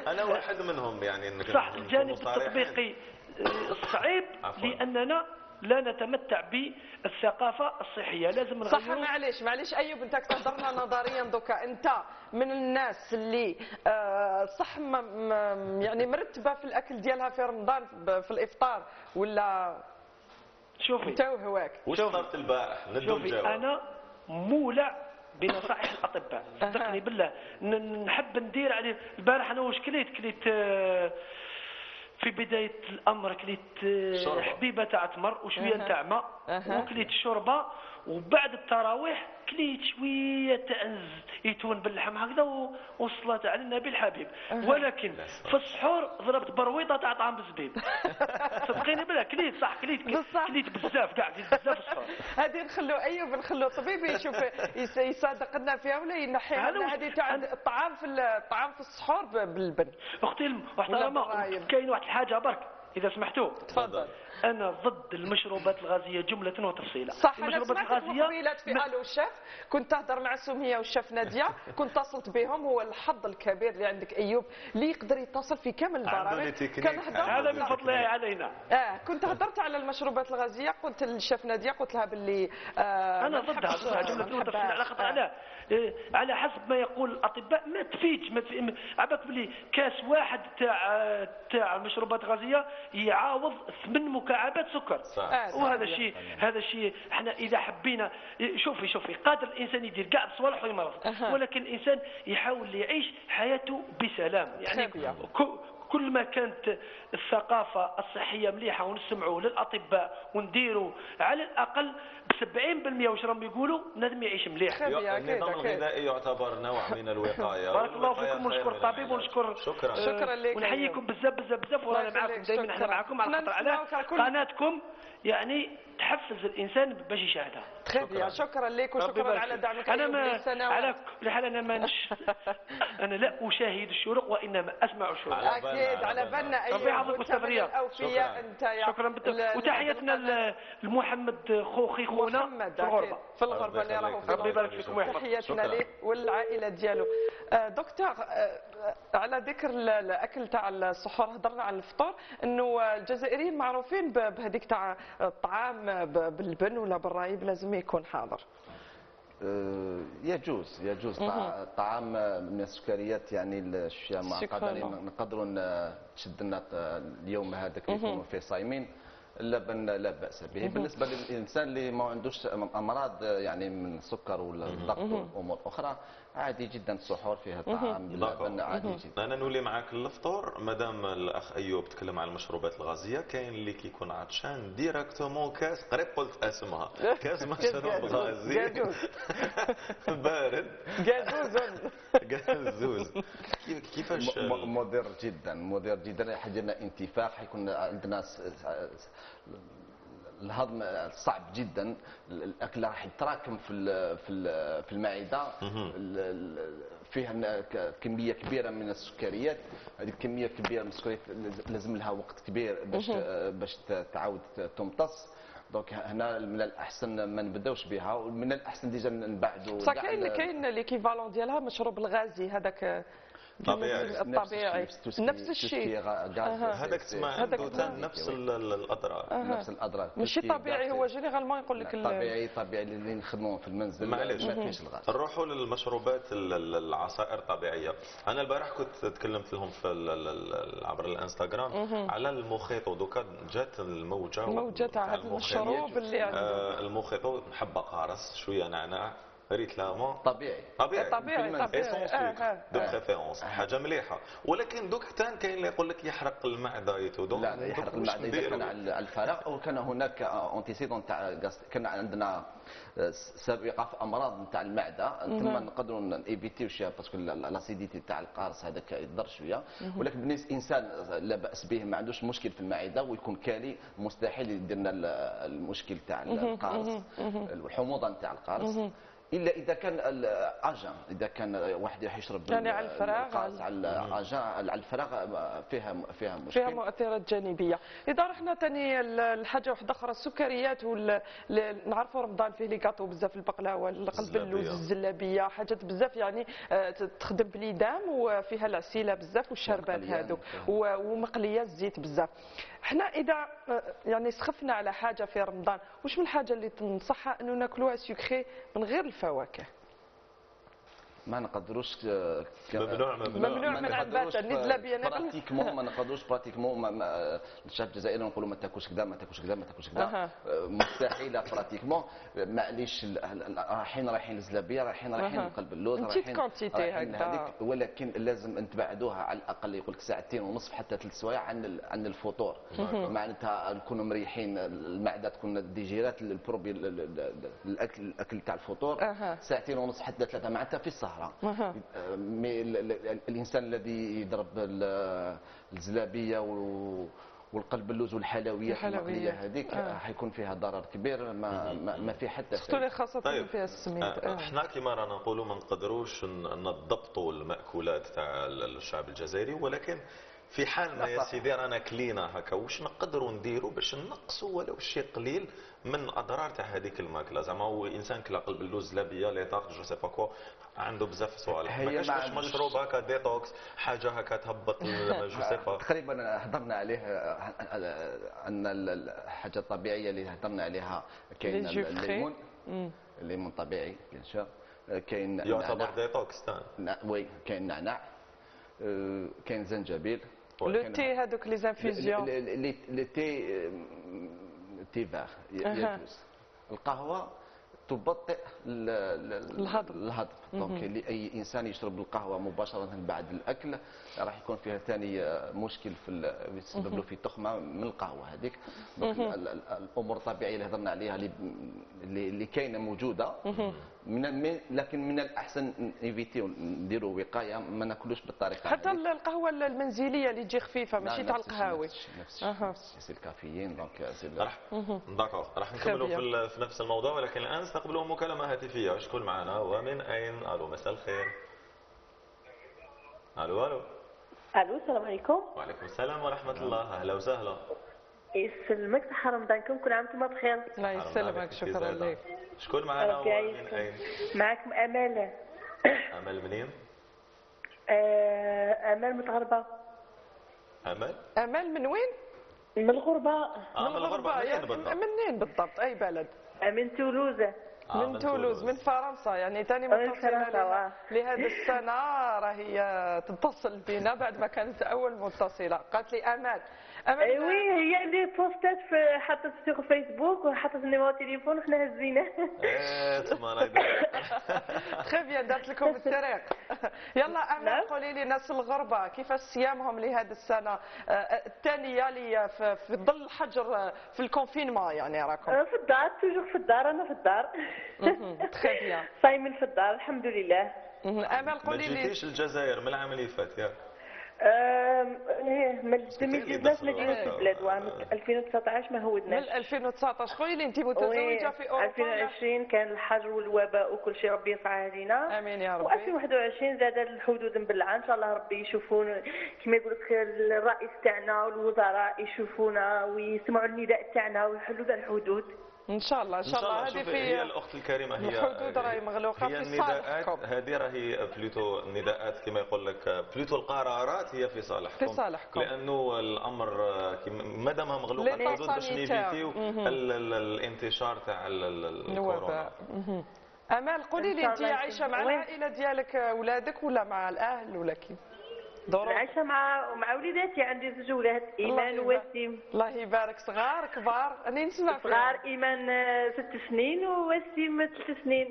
أنا واحد منهم يعني
صح الجانب. التطبيقي آه،
عفواً.
لأننا لا نتمتع بالثقافة الصحية. لازم
صح
نغيروا
معليش معليش. أيوب أنت تهضرنا نظريا دوكا. أنت من الناس اللي آه، صح يعني مرتبة في الأكل ديالها في رمضان ب- في الإفطار ولا؟
شوفي.
أنت وهواك.
وش صارت البارح؟ ندو
شوفي
الجواب
أنا مولع بنصائح الأطباء. صدقني بالله ن- نحب ندير عليه البارح أنا واش كليت؟ كليت آه، في بداية الأمر كليت آه،
شوربة.
حبيبة تاع تمر وشوية
أها.
تاع ماء. وكليت الشوربه وبعد التراويح كليت شوية تاع يتون باللحم هكذا و- والصلاه على النبي الحبيب. ولكن في السحور ضربت برويضة تاع طعام بالزبيب صدقيني بالله كليت صح كليت. كليت بزاف كاع كليت بزاف السحور.
هذه نخلو ايوب نخلو طبيب يشوف يس- يصادق لنا فيها ولا ينحي هذه تاع الطعام في ال- الطعام في السحور ب- باللبن
أختي المحترمه
بالرايب.
كاين واحد الحاجة برك إذا سمحتوا
تفضل.
أنا ضد المشروبات الغازية جملة وتفصيلا.
صح
المشروبات
سمعت المقبلات في ألو الشيف كنت تهضر مع سمية والشيف نادية. كنت اتصلت بهم. هو الحظ الكبير اللي عندك أيوب. اللي يقدر يتصل في كامل البرامج.
هذا من فضله علينا.
آه كنت هضرت على المشروبات الغازية. قلت للشيف نادية قلت لها باللي آه أنا
ضدها جملة وتفصيلا على. خاطر
آه.
على إيه، على حسب ما يقول الأطباء ما تفيدش ما تفيد عباك بلي كاس واحد تاع تاع مشروبات غازيه يعاوض ثمان مكعبات سكر.
صح.
وهذا الشيء هذا الشيء إحنا إذا حبينا شوفي شوفي قادر الإنسان يدير كاع الصوالح ويمرض. ولكن الإنسان يحاول يعيش حياته بسلام. يعني كل ما كانت الثقافة الصحية مليحة ونسمعوا للأطباء ونديروا على الأقل ب 70% واش راهم يقولوا نادم يعيش مليح
النظام. الغذائي يعتبر نوع من الوقاية
بارك الله فيكم ونشكر الطبيب. ونشكر
شكرا
آه،
شكرا لك
ونحييكم بزاف بزاف بزاف ورانا
يخليك،
دائما إحنا
شكرا.
معكم على خاطر على قناتكم يعني تحفز الإنسان باش يشاهدها
بيان شكرا لك وشكرا على. دعمك أنا
ما. على كل حال أنا ما نش... أنا لا أشاهد الشروق وإنما أسمع الشروق
على بالنا،
أكيد
على بالنا.
بالنا
ربي يحفظك.
الاوفياء
شكراً.
أنت يا
شكرا وتحياتنا لمحمد خوخي خونا
محمد
في
الغربة. في الغربة اللي راهو في
ربي يبارك
الغربة.
فيكم ويحفظك
تحياتنا. ليه والعائلة ديالو آه، دكتور آه، على ذكر ال- الاكل تاع السحور هضرنا على الفطور إنه الجزائريين معروفين بهذيك تاع الطعام باللبن ولا بالرايب لازم يكون حاضر
يجوز يجوز طع- طعام من السكريات يعني
السكر،
قادرين
نعم.
نقدروا تشد لنا اليوم هذاك يكونوا فيه صايمين اللبن لا بأس به. بالنسبة للإنسان اللي ما عندوش أمراض يعني من السكر ولا الضغط والامور أخرى عادي جدا السحور فيها طعام باللبن عادي جدا.
أنا نولي معاك للفطور مادام الأخ أيوب تكلم على المشروبات الغازية كاين اللي كيكون عطشان directement كاس قريب قلت أسمها. كاس مشروب غازي.
قازوز.
بارد.
قازوز
قازوز كيف- كيفاش؟
مضر جدا مضر جدا. حيجينا انتفاخ حيكون عندنا الهضم صعب جدا. الأكل راح يتراكم في ال- في ال- في المعدة. ال- ال- فيها كمية كبيرة من السكريات. هذه الكمية الكبيره من السكريات لازم لها وقت كبير باش باش تعاود تمتص. donc هنا من الأحسن ما نبدأوش بها ومن الأحسن déjà نبعدوا
بصح كاين كاين l'équivalent ديالها مشروب الغازي هذاك
طبيعي.
الطبيعي
نفس
الشيء.
هذاك تسمع عنده. نفس ال- ال- الاضرار.
نفس الاضرار
ماشي طبيعي. هو généralement يقول لك
طبيعي طبيعي اللي نخدموه في المنزل
معليش
ما فيش الغاز
نروحوا للمشروبات ال- ال- العصائر الطبيعية أنا البارح كنت تكلمت لهم في ال- ال- ال- عبر
الإنستغرام.
على المخيط ودوكا جات الموجة
الموجة تاع هذا. المشروب اللي
آه، المخيط حبة قارص شوية نعناع réellement
طبيعي
طبيعي
طبيعي، طبيعي. آه، de
préférence حاجة مليحة ولكن دوك حتى كاين اللي يقول لك يحرق المعدة يتو donc
لا لا يحرق المعدة إذا كان؟ على الفراغ وكان هناك antécédents تاع كان عندنا سابقه في أمراض نتاع المعدة ثم
مهم.
نقدروا نيفيتيو شوية parce que l'acidité تاع القارص هذاك يضر
شوية.
ولكن بالنسبة إنسان لا بأس به ما عندوش مشكل في المعدة ويكون كالي مستحيل يدير لنا ال- المشكل تاع. القارص. الحموضة نتاع القارص. إلا إذا كان الاجان إذا كان واحد راح يشرب
يعني على الفراغ، على-
الأجان على الفراغ فيها فيها مشكل
فيها مؤثرات جانبية إذا رحنا ثاني الحاجة واحدة أخرى السكريات وال... نعرفوا رمضان فيه لي كاطو بزاف البقلاوه القلب اللوز.
الزلابية
حاجات بزاف يعني آه، تخدم باليدام وفيها العسيلة بزاف والشربات. هادو ومقلية الزيت بزاف إحنا إذا آه، يعني سخفنا على حاجة في رمضان واش من الحاجة اللي تنصحها إنه ناكلوها سكري من غير الفواكه؟
ما نقدروش
ممنوع ممنوع
من
نقدروش
عنبات النزلابيه
pratiquement ما نقدروش pratiquement الشعب الجزائري نقولوا ما تاكلش كذا ما تاكلش كذا ما تاكلش كذا
أها.
آه، مستحيل pratiquement معليش ال- ال- ال- رايحين رايحين للزلابيه رايحين رايحين. لقلب اللوز رايحين. هذيك ولكن لازم نتبعدوها على الأقل يقول لك ساعتين ونصف حتى ثلاث سوايع عن ال- عن الفطور
مهم.
معناتها نكونوا مريحين المعدة تكون ديجيرات البروبي ال- ال- ال- الاكل الأكل تاع الفطور. ساعتين ونص حتى ثلاثة معناتها في السهره
أها.
مي ال- ال- الإنسان الذي يضرب ال- الزلابية و- والقلب اللوز والحلويات
الحلويات.
المقلية هذيك
آه.
حيكون فيها ضرر كبير ما ما, ما في حتى شيء
خاصة
طيب.
فيها السميد
آه،
آه.
إحنا كما رانا نقولوا ما نقدروش نضبطوا المأكولات تاع الشعب الجزائري ولكن في حال ما يا. سيدي رانا كلينا هكا واش نقدروا نديروا باش نقصوا ولو شيء قليل من أضرار تاع هذيك الماكلة زعما هو إنسان كلا قلب اللوز زلابية لي طاق je sais pas كوا عنده بزاف صوالح.
هي
ما
عندوش-
مشروب هكا détox حاجة هكا تهبط ال- je sais pas
تقريبا هضرنا عليه ان ال- الحاجة الطبيعيه اللي هضرنا عليها. كاين. الليمون. الليمون طبيعي bien sûr كاين
يعتبر. détox
نا- oui كاين نعناع. آه، كاين زنجبيل.
le thé هذوك les
infusions les thé thé
vert.
يجوز القهوة تبطئ ال- ال-
الهضم.
الهضم. donc اللي اي إنسان يشرب القهوه مباشرة بعد الأكل راح يكون فيها ثاني آه، مشكل في ال- يسبب له في تخمة من القهوة هذيك. donc ال- ال- ال- الأمور الطبيعية اللي هضرنا عليها اللي اللي كاينة موجودة. من لكن من الأحسن نيفيتيو نديروا وقاية ما نأكلوش بالطريقة
حتى
هذيك.
القهوة المنزلية اللي تجي خفيفة ماشي تاع القهاوي.
نفس الشيء،. c'est الكافيين donc c'est
راح. d'accord. راح نكملوا في نفس الموضوع ولكن الآن نستقبلوا مكالمة هاتفية. شكون معنا؟ ومن أين ألو مساء الخير. ألو ألو.
ألو السلام عليكم.
وعليكم السلام ورحمة الله. أهلا وسهلا.
يسلمك صحة رمضانكم كل عام وأنتم بخير
الله يسلمك شكرا لك.
شكون معنا
معكم أمال.
امل منين؟
آه، أمال متغربة
امل
أمال؟ من وين؟
من الغربة.
آه من الغربة. منين بالضبط؟
منين بالضبط؟ أي بلد؟
من تولوز
آه،
من تولوز من فرنسا يعني ثاني
من
متصلة. لهذه السنة راهي تتصل بنا بعد ما كانت أول متصلة. قالت لي أمال
oui هي اللي بوستات في حطت في فيسبوك وحطت ال numéro تليفون وحنا هزيناه
إيه تما راهي
très bien دارت لكم الطريق يلا أمال
نعم.
قولي لي ناس الغربة كيفاش صيامهم لهذه السنة؟ آه، الثانية اللي في في ظل الحجر في ال confinement يعني راكم.
آه، في الدار toujours في الدار أنا في الدار.
très bien
صايمين في الدار الحمد لله.
ما
قولي لي.
جيتيش الجزائر من العام اللي فات ياك.
إيه، من 2019 ما جيناش. البلاد وعام 2019 ما
من
هودناش
2019 قولي لي أنت
oui،
متزوجة في أوروبا؟ ولا؟
2020 كان الحجر والوباء وكل شيء ربي يرفع علينا.
آمين يا ربي.
و2021 زاد الحدود نبلعها إن شاء الله ربي يشوفون كما يقول لك الرئيس تاعنا والوزراء يشوفونا ويسمعوا النداء تاعنا ويحلوا ذا الحدود.
إن شاء الله
إن
شاء الله. هذه في
هي الأخت الكريمة هي
الحدود راهي مغلوقة
هي
في
النداءات
صالحكم
هذه راهي plutôt النداءات كما يقول لك plutôt القرارات هي في صالحكم
في صالحكم.
لأنه الأمر مادامها
مغلوقة
الحدود باش. نيفيتيو الانتشار تاع ال- ال- الكورونا.
الوباء. أمال قولي لي
أنت
عايشة مع؟ العائلة ديالك اولادك ولا مع الأهل ولا كيف ظروف
عايشه مع مع وليداتي عندي زوج ولاد
إيمان.
ووسيم
الله يبارك. صغار كبار. راني نسمع.
صغار إيمان آه، ست سنين ووسيم ثلاث سنين.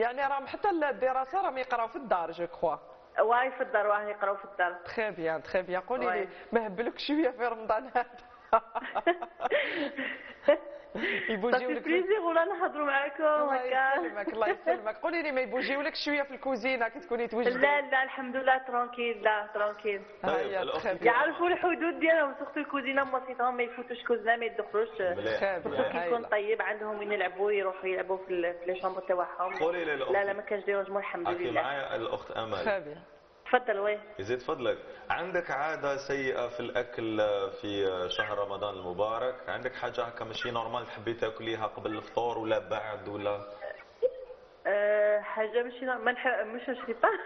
يعني راهم حتى الدراسة راهم يقراو في الدار je crois.
oui في الدار واه يقراو في الدار.
très bien très bien قولي لي. ما هبلوك شوية في رمضان هذا. يبوجيو لك
plaisir ولا نهضروا معاكم
الله
هكا
يسلمك الله يسلمك. قولي لي ما يبوجيو لك شوية في الكوزينة؟ كي تكوني توجدي.
لا لا الحمد لله tranquille لا tranquille
طيب، الكريمة.
يعرفوا الحدود ديالهم surtout الكوزينة بسيطهم ما يفوتوش كوزينة ما يدخلوش. كي. يكون طيب عندهم وين يلعبوا يروحوا يلعبوا في les chambres تاعهم.
قولي لي
لا لا ما كانش dérangement الحمد لله.
معايا الأخت
أمل.
تفضل oui
يزيد فضلك. عندك عادة سيئة في الأكل في شهر رمضان المبارك؟ عندك حاجة هكا ماشي normal تحبي تاكليها قبل الفطور ولا بعد ولا؟
أه، حاجة ماشي ما. je ne sais pas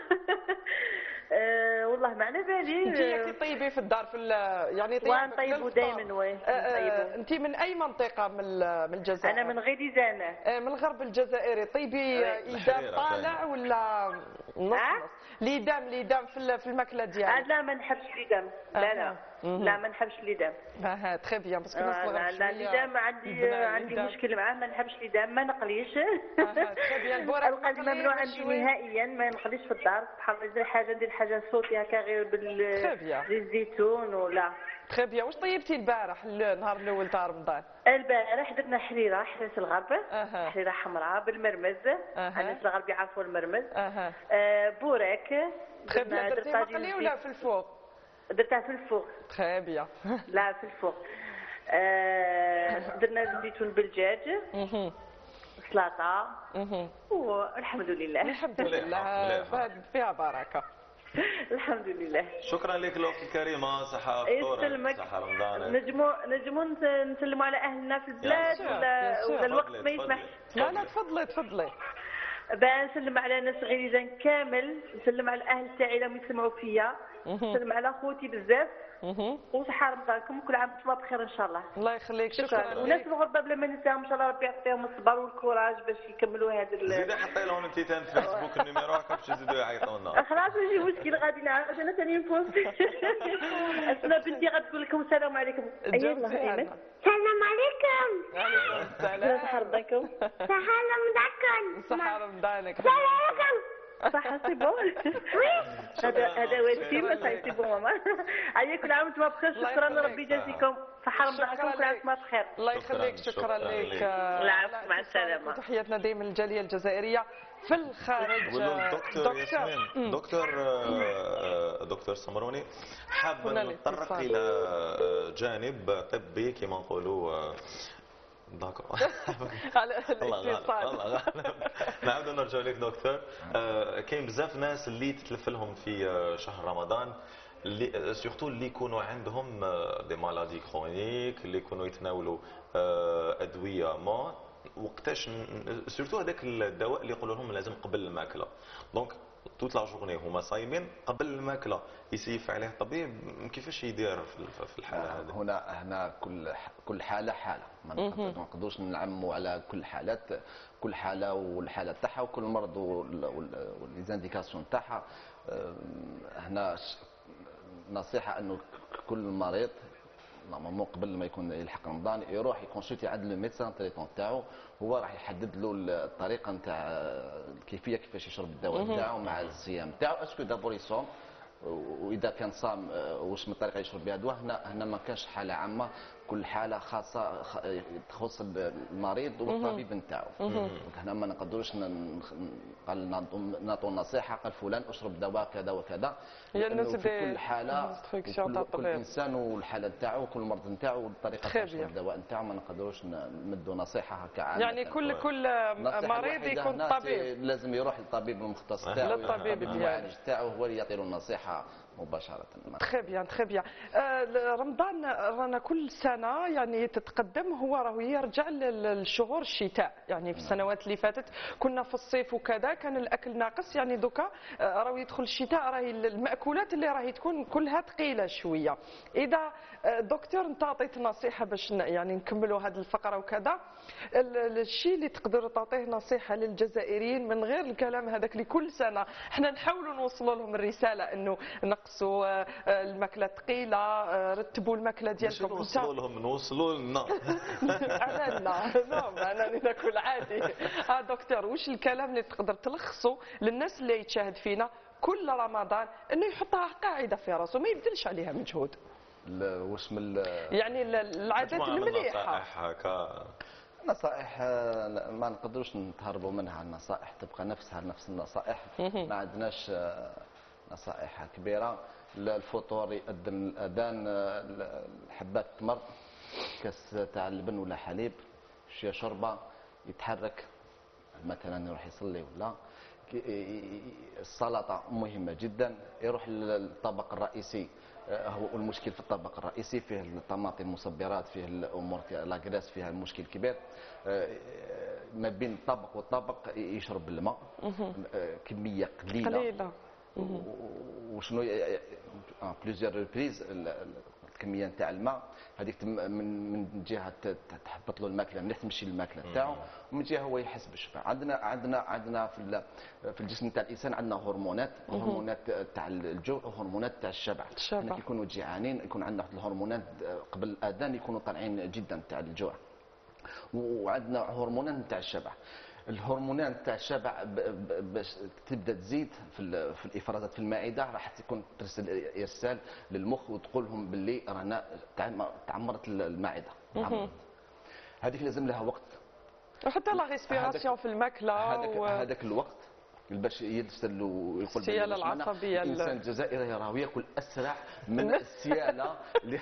أه، والله ما على بالي.
انت طيبي في الدار في ال- يعني طيبك
ونطيبوا دائما oui نطيبوا.
انت من أي منطقة من من الجزائر؟
أنا من غليزان
آه، من الغرب الجزائري. طيبي
الحريرة
طالع. ولا نص؟
آه؟
نص ليدام ليدام في ال- في
الماكلة
ديالك
لا ما نحبش ليدام لا لا.
مهم.
لا ما نحبش ليدام
آه très bien
parce
que
لا لا
شوية
ليدام عندي عندي. مشكل معاه ما نحبش ليدام ما نقليش القلب ممنوع عندي. نهائيا ما نقليش في الدار ندير حاجة ندير حاجة sauté هكا غير
Très bien.
بال الزيتون ولا
très bien واش طيبتي البارح النهار الأول تاع رمضان؟
البارح درنا حريرة حريرة الغرب
أها.
حريرة حمراء بالمرمز.
أها.
الناس الغرب يعرفوا المرمز.
أها.
آه، بوراك
تخي بيان درتي مقلي ولا في الفوق؟
درتها في الفوق.
تخي بيان
لا في الفوق. آه، درنا الزيتون بالدجاج.
سلطة.
والحمد لله.
الحمد لله. فيها بركة.
الحمد لله.
شكرا لك الأخت الكريمة صحة فطورك
يسلمك.
صحة رمضانك
نجمو نجمو نت- نسلموا على أهلنا في البلاد ولا. ولا الوقت ما يسمحش
تفضلي.
لا لا تفضلي تفضلي.
بقى نسلم على ناس غليزان كامل. نسلم على الأهل تاعي اللي يسمعوا فيا. نسلم على خوتي بزاف. وصحة رمضانكم وكل عام وأنتم بخير إن شاء الله.
الله يخليك. شكرا.
شكرا. وناس
لك
الغربة بلا ما ننساهم إن شاء الله ربي يعطيهم الصبر وال courage باش يكملوا هذا
زيد حطي لهم انت تاني في فيسبوك ال numéro هكا باش يزيدوا يعيطوا لنا.
خلاص ماشي مشكل غادي نعرف أنا ثاني نبوست أنا بنتي غتقول لكم السلام عليكم. ايمن
عنها.
السلام عليكم
عليكم.
صحة
السلام.
رمضانكم
صحة رمضانكم
صحة رمضانك.
السلام عليكم.
صح c'est bon. هذا هذا وسيم صحيح c'est bon. ماما عليا كل عام وأنتم بخير.
الله
شكرا. ربي يجازيكم. صحة رمضانكم
شكرا
كل عام. وأنتم بخير.
الله يخليك. شكرا لك.
العفو، مع السلامة.
وتحياتنا دائما للجالية الجزائرية في الخارج.
الدكتور ياسمين. دكتور آه، آه، دكتور سمروني حاب نتطرق. إلى آه، جانب طبي كما نقولوا آه، d'accord
على
الله غالب
الاتصال
الله غالب نعاود نرجع لك دكتور. آه، كاين بزاف ناس اللي تتلف لهم في آه، شهر رمضان اللي surtout اللي يكونوا عندهم des maladies chroniques اللي يكونوا يتناولوا آه، أدوية ما وقتاش surtout هذاك الدواء اللي يقولوا لهم لازم قبل الماكلة. donc toute la journée هما صايمين قبل الماكلة. يسيف عليه الطبيب كيفاش يدير في في الحالة هذه؟
هنا هنا كل كل حالة حالة. ما نقدروش نعموا على كل حالات كل حالة والحالة تاعها وكل مرض و les indications تاعها. أم، هنا نصيحة إنه كل مريض normalement قبل ما يكون يلحق رمضان يروح ي consulter عند le médecin traitant تاعو هو راح يحدد له الطريقة نتاع الكيفيه كيفاش يشرب الدواء نتاعو مع الصيام تاعو اسكو دابور يصوم واذا كان صام واش من الطريقة يشرب بها الدواء؟ هنا هنا ما كانش حالة عامة. كل حالة خاصة تخص المريض والطبيب نتاعو. هنا ما نقدروش قال نعطوا- نصيحة قال فلان اشرب دواء كذا وكذا. لأنه
الناس
في كل
حالة
كل
الطبيب.
إنسان والحالة نتاعو وكل مرض نتاعو
والطريقة
تاع. شرب الدواء نتاعو ما نقدروش نمدوا نصيحة هكا
يعني كل كل
النصيحة
مريض يكون طبيب.
لازم يروح للطبيب المختص تاعو
للطبيب ديالو.
المعالج تاعو هو اللي يعطي له النصيحة. مباشرة.
تخي بيان تخي بيان. آه، رمضان رانا كل سنة يعني تتقدم هو راهو يرجع للشهور الشتاء. يعني في السنوات اللي فاتت كنا في الصيف وكذا كان الأكل ناقص. يعني دوكا آه، راهو يدخل الشتاء راهي المأكولات اللي راهي تكون كلها ثقيلة شوية. إذا آه، دكتور انت عطيت نصيحة باش يعني نكملوا هذه الفقرة وكذا. الشيء اللي تقدر تعطيه نصيحة للجزائريين من غير الكلام هذاك اللي كل سنة إحنا نحاولوا نوصلوا لهم الرسالة إنه نقصوا آه، الماكلة ثقيله آه، رتبوا الماكلة ديالكم.
مش نوصلوا لهم نوصلوا لنا.
على لا نعم أنا ناكل عادي. ها دكتور واش الكلام اللي تقدر تلخصه للناس اللي يتشاهد فينا كل رمضان إنه يحطها قاعدة في راسه ما يبذلش عليها مجهود؟
واش من
يعني العادات المليحة.
هكا.
نصائح آه، ما نقدروش نتهربوا منها النصائح تبقى نفسها نفس النصائح. ما عندناش نصائح كبيرة. الفطور آه، حبات تمر كاس تاع اللبن ولا حليب شوية شوربة يتحرك مثلا يروح يصلي ولا. السلطة مهمة جدا. يروح للطبق الرئيسي. آه، هو المشكل في الطبق الرئيسي فيه الطماطم المصبرات فيه الأمور لاكراس فيها المشكل كبير. آه، ما بين الطبق والطبق يشرب الماء. آه، كمية قليلة.
قليلة.
وشنو plusieurs reprises الكمية نتاع الماء. هذيك من من جهة تحبط له الماكلة مليح تمشي الماكله نتاعو ومن جهة هو يحس بالشبع عندنا عندنا عندنا في في الجسم نتاع الإنسان عندنا هرمونات هرمونات تاع الجوع وهرمونات تاع الشبع.
الشبع.
كي يكونوا جيعانين يكون عندنا الهرمونات قبل الآذان يكونوا طالعين جدا تاع الجوع. وعندنا هرمونات نتاع الشبع. الهرمونات تاع الشبع باش تبدأ تزيد في, في الإفرازات في المعده راح تكون ترسل إرسال للمخ وتقول لهم باللي رانا تعمرت المعده هذيك لازم لها وقت.
وحتى لا ريسبيراسيون في الماكلة
هذاك و... الوقت باش يرسل ويقول
السيالة العصبية
الانسان الجزائري راه يأكل أسرع من السيالة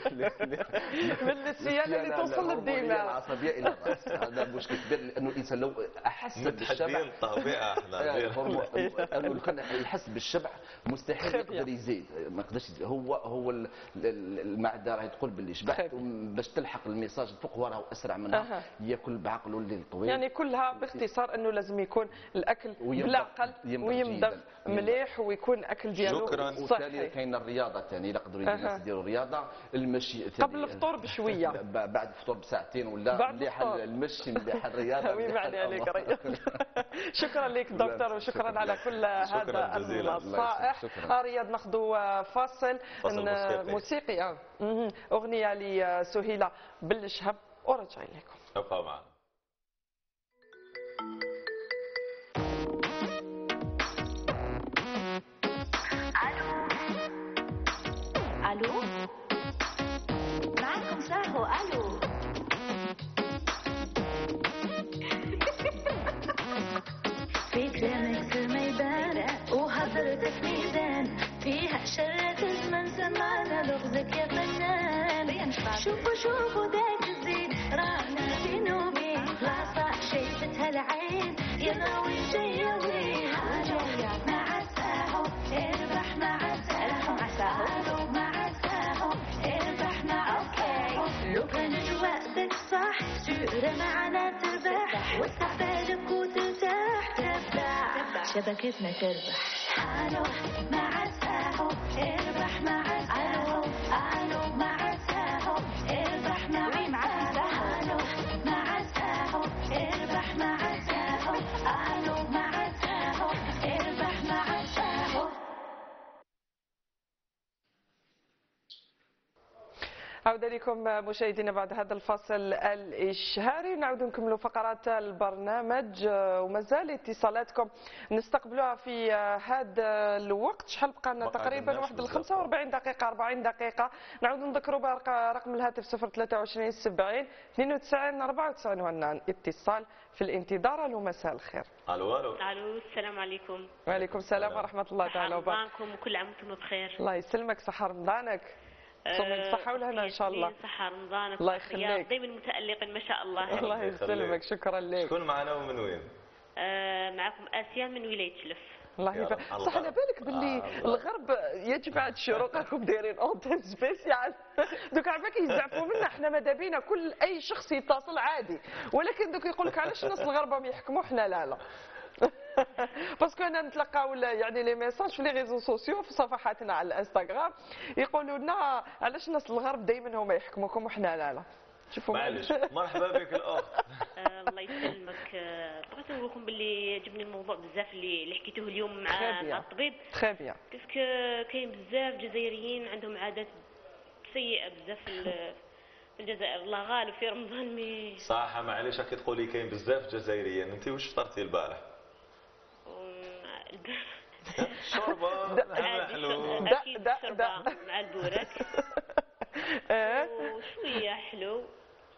من السيالة اللي توصل للدماغ.
العصبية إلى الرأس. هذا مشكل كبير لأنه الإنسان لو أحس
بالشبع الطبيعه
إحنا لو كان يحس بالشبع مستحيل يقدر يزيد. ما يقدرش هو هو المعدة راهي تقول باللي شبعت باش تلحق الميساج الفوق هو راهو أسرع منها. يأكل بعقله اللي طويل.
يعني كلها باختصار أنه لازم يكون الأكل بالعقل ويمضغ مليح ويكون أكل ديالو
شكرا. وثاني كاين الرياضة ثاني الا قدروا الناس يديروا الرياضة. المشي
قبل الفطور بشوية.
بعد الفطور بساعتين ولا مليح المشي مليح الرياضة.
وي عليك شكرا لك دكتور وشكرا على كل هذا النصائح. رياض ناخذوا فاصل. موسيقي. أغنية لسهيلة بالشهب ورجع لكم
أبقى معنا.
ألو؟ معكم ساهو آلو. شبكتنا تربح ألو مع الساهو اربح مع الساهو ألو مع
عودة لكم مشاهدينا بعد هذا الفاصل الإشهاري. نعود نكملوا فقرات البرنامج ومازال اتصالاتكم نستقبلوها في هذا الوقت. شحال بقى لنا تقريبا واحد 45 دقيقة 40 دقيقة. نعود نذكروا برقم الهاتف 023 70 92 94 وعندنا اتصال في الانتظار. ألو مساء الخير.
ألو ألو.
ألو السلام عليكم.
وعليكم السلام ورحمة الله تعالى
وبركاته. وكل عام وأنتم بخير.
الله يسلمك صحة رمضانك. صوم صحة والهنا إن شاء الله.
صحة رمضانك
الله يخليك.
دائما متألق ما شاء الله.
الله يسلمك شكرا لك.
شكون معنا ومن وين؟
آه معكم آسيا من ولاية شلف.
الله يبارك. صح على بالك باللي آه الغرب يا جماعة الشروق راكم دايرين antenne spéciale. دوك عباك يزعفوا منا حنا ماذا بينا كل أي شخص يتصل عادي. ولكن دوك يقول لك علاش الناس الغربه ما يحكموا حنا لا لا. parce que أنا نتلقاو يعني les messages في les réseaux sociaux في صفحاتنا على الانستغرام يقولوا لنا علاش الناس الغرب دائما هما يحكموكم وحنا لا لا. شوفوا.
معلش مرحبا بك الاخت
آه، الله يسلمك. آه، بغيت نقول لكم باللي عجبني الموضوع بزاف اللي اللي حكيتوه اليوم مع الطبيب.
تخي بيان
كيفك كاين بزاف جزائريين عندهم عادات سيئة بزاف في ال- في الجزائر. الله غالب في رمضان مي
صح معليش كي تقولي كاين بزاف جزائريين. انت واش فطرتي البارح؟ شوربه
عادي
حلو.
أكيد شوربه مع البوراك
آه
وشوية حلو.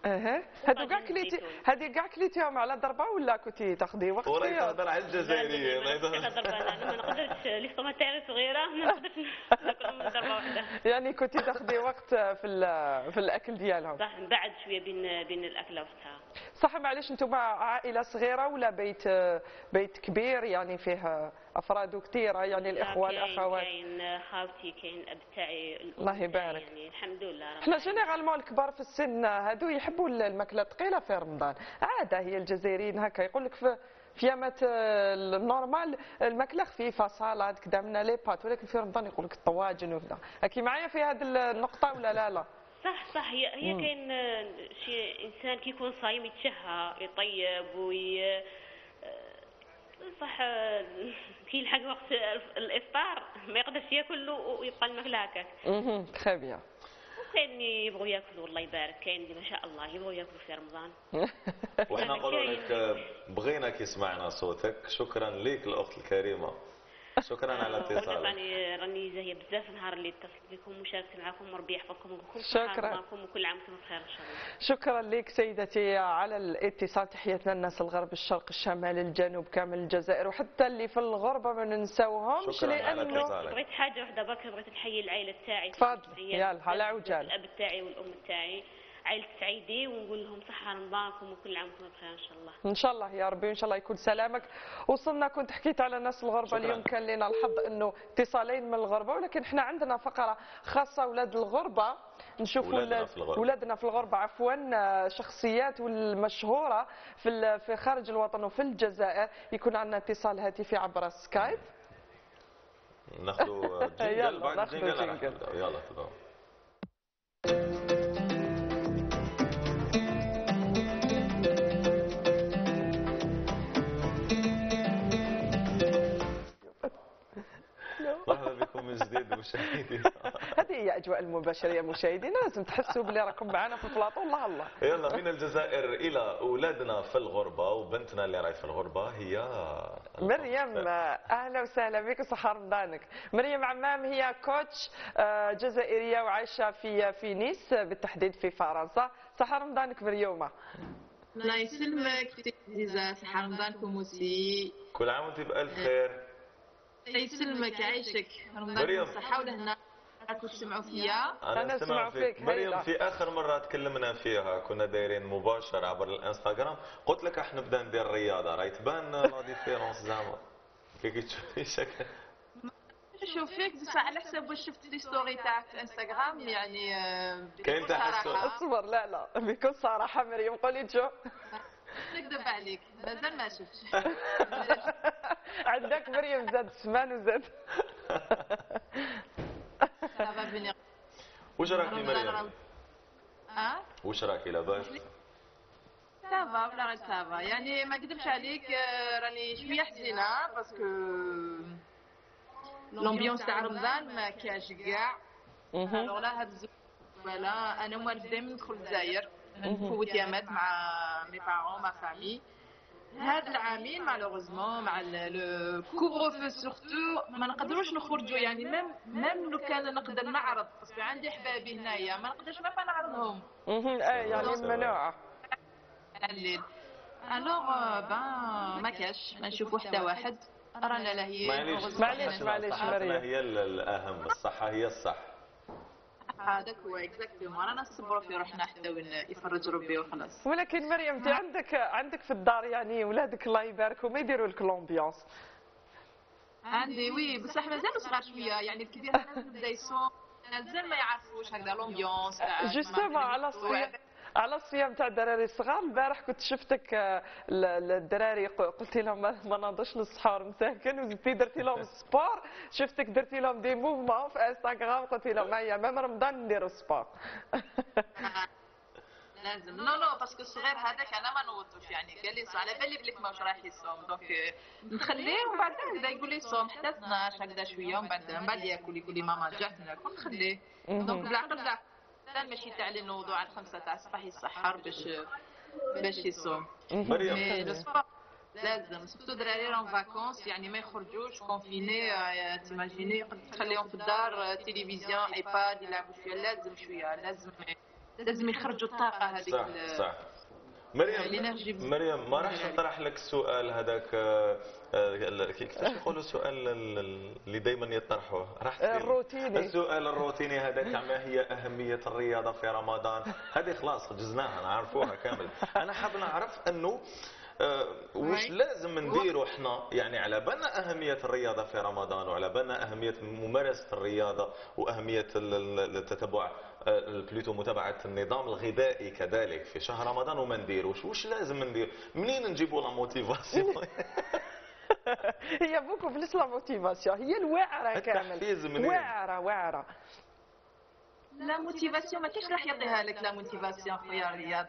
أها. هادو كاع كليتي هادي كاع كليتيهم على ضربة ولا كنتي تاخدي وقت
وراك
فيها؟
تهضر على الجزائريين
أنا ما نقدرش. لي تاعي صغيرة ما نقدرش ناكلهم من ضربة واحدة.
يعني كنتي تاخدي وقت في ال- في الأكل ديالهم؟
صح نبعد شوية بين بين الاكله وقتها
صح معليش أنتم عائلة صغيرة ولا بيت بيت كبير يعني فيه أفراد كثيرة يعني الإخوة
كاين-
الأخوات.
كاين خاوتي كاين اب تاعي
الله يبارك.
يعني الحمد لله
إحنا généralement الكبار في السن؟ هادو يحبوا الماكلة الثقيلة في رمضان. عادة هي الجزائريين هكا يقول لك في في ايامات ال normal الماكلة خفيفة salade كذا من les pâtes. ولكن في رمضان يقول لك الطواجن وكذا هاكي معايا في هذه النقطة ولا لا؟ لا.
صح صح. هي هي. كاين آه، شي إنسان كي يكون صايم يتشهى يطيب oui آه، صح آه، كي يلحق وقت الإفطار ما يقدرش ياكل ويبقى الماكلة هكاك.
أها تخي بيان
كاين اللي يبغوا ياكلوا الله يبارك كاين اللي ما شاء الله يبغوا ياكلوا في رمضان.
وحنا نقولوا لك بغينا يسمعنا صوتك شكرا لك الأخت الكريمة. شكرا على اتصالك
راني راني زاهيه بزاف نهار اللي اتصلت بكم وشاركت معكم وربي يحفظكم وكل
شكراً.
معكم وكل عام وأنتم بخير إن شاء الله
شكرا لك سيدتي على الاتصال تحياتنا الناس الغرب الشرق الشمال الجنوب كامل الجزائر وحتى اللي في الغربه ما ننساوهمش
شكراً على لأنه.
بغيت حاجة واحدة برك بغيت نحيي العائله تاعي
تفضل، يلا، على عجال.
الأب تاعي والأم تاعي عائلة سعيدي ونقول لهم صحة رمضانكم وكل عام وأنتم بخير إن شاء الله.
إن شاء الله يا ربي وإن شاء الله يكون سلامك. وصلنا كنت حكيت على ناس الغربة
شكراً.
اليوم كان لنا الحظ إنه اتصالين من الغربة ولكن إحنا عندنا فقرة خاصة أولاد الغربة. نشوفوا
ولادنا
ال-
في الغربة.
عفوا شخصيات والمشهورة في في خارج الوطن وفي الجزائر. يكون عندنا اتصال هاتفي عبر سكايب.
ناخذوا jingle
يلا،
بعد jingle. يلا تفضل. من جديد مشاهدينا
هذه هي أجواء المباشرة يا مشاهدينا لازم تحسوا بلي راكم معنا في البلاطو الله الله.
يلا من الجزائر إلى أولادنا في الغربة وبنتنا اللي راهي في الغربة هي
مريم أهلا وسهلا بك وصحة رمضانك مريم عمام هي كوتش آه، جزائرية وعايشة في في نيس بالتحديد في فرنسا. صحة رمضانك مريومة.
الله يسلمك. عزيزة صحة رمضانكم وسي
كل عام وأنت بألف خير.
يسلمك عايشك
مريم.
رمضانكم صحة ولهنا راكم تسمعوا فيا
أنا سمع فيك. مريم في آخر مرة تكلمنا فيها كنا دايرين مباشر عبر الإنستغرام. قلت لك راح نبدأ ندير الرياضه راهي تبان la différence زعما. كي كي تشوفي شكل.
نشوف فيك بصح على حسب واش شفت les stories تاعك في انستغرام يعني آه،
كاين تحسن.
اصبر لا لا. بكل صراحة مريم قولي جو
نكذب عليك. مازال ما شفتش.
عندك مريم زاد سمان وزاد
واش راكي مريم؟
آه
واش راكي لاباس
ça va ولا غير ça va يعني ما نكذبش عليك آه، راني شوية حزينة parce que l'ambiance تاع رمضان ما كاش كاع. alors là هاد الزوج voilà أنا موالف دائما ندخل الجزائر. نفوت يامات مع mes parents ma famille هاد العامين malheureusement مع le couvre-feu surtout ما نقدروش نخرجوا يعني même même لو كان نقدر نعرض parce que عندي حبابي هنايا ما نقدرش ما نعرضهم
اي يعني ممنوعه
الليل alors ben ما كاش ما نشوفوا حتى واحد. رانا لاهيين
معليش صحتنا هي ال- الأهم. الصحة هي الصح.
هذاك هو exactement رانا نصبروا في روحنا حتى وين يفرج ربي وخلاص.
ولكن مريم أنت عندك عندك في الدار يعني ولادك الله يبارك وما يديروا لك l'ambiance
عندي oui بصح مازالوا صغار شوية. يعني الكبير يبدا يصوم مازال ما يعرفوش هكذا l'ambiance
justement على الصيام على الصيام تاع الدراري الصغار. البارح كنت شفتك آه، ال- ال- الدراري قلتي لهم ما ناضوش للسحور مساكن. وزدتي درتي لهم ال sport شفتك درتي لهم des mouvements في انستغرام قلتي لهم هيا même رمضان نديروا sport
لازم. non non parce que الصغير هذاك أنا ما نوضوش يعني. قال لي على بالي بليك ماهوش رايح يصوم. donc آه، نخليه ومن بعد هكذا يقول لي صوم. حتى 12 هكذا شوية ومن بعد من بعد ياكل يقول لي ماما جات ناكل نخليه. donc بالعقل بالعقل لا ماشي تاع لي نوضوا على الخمسة تاع الصباح يسحر باش باش يصوم
مريم.
لازم surtout دراري راهم vacances يعني ما يخرجوش confinés t'imagines تخليهم في الدار آه، تلفزيون ايباد يلعبوا شوية لازم شوية لازم لازم يخرجوا الطاقة هذيك
صح صح مريم مريم ما راح نطرح لك السؤال هذاك آه، آه، كيفاش يقولوا السؤال ال- ال- اللي دائما يطرحوه راح.
الروتيني.
السؤال الروتيني هذاك ما هي أهمية الرياضة في رمضان هذه خلاص حجزناها نعرفوها كامل أنا حاب نعرف أنه
هاي.
لازم نديروا إحنا يعني على بالنا أهمية الرياضة في رمضان وعلى بالنا أهمية ممارسة الرياضة وأهمية ال- ال- التتبع plutôt متابعة النظام الغذائي كذلك في شهر رمضان وما نديروش وش لازم ندير منين نجيبوا la motivation
هي beaucoup plus la motivation هي الواعره
التحفيز
كامل
منين؟
واعره واعره
la motivation ما كاينش راح يعطيها لك la motivation خويا رياض.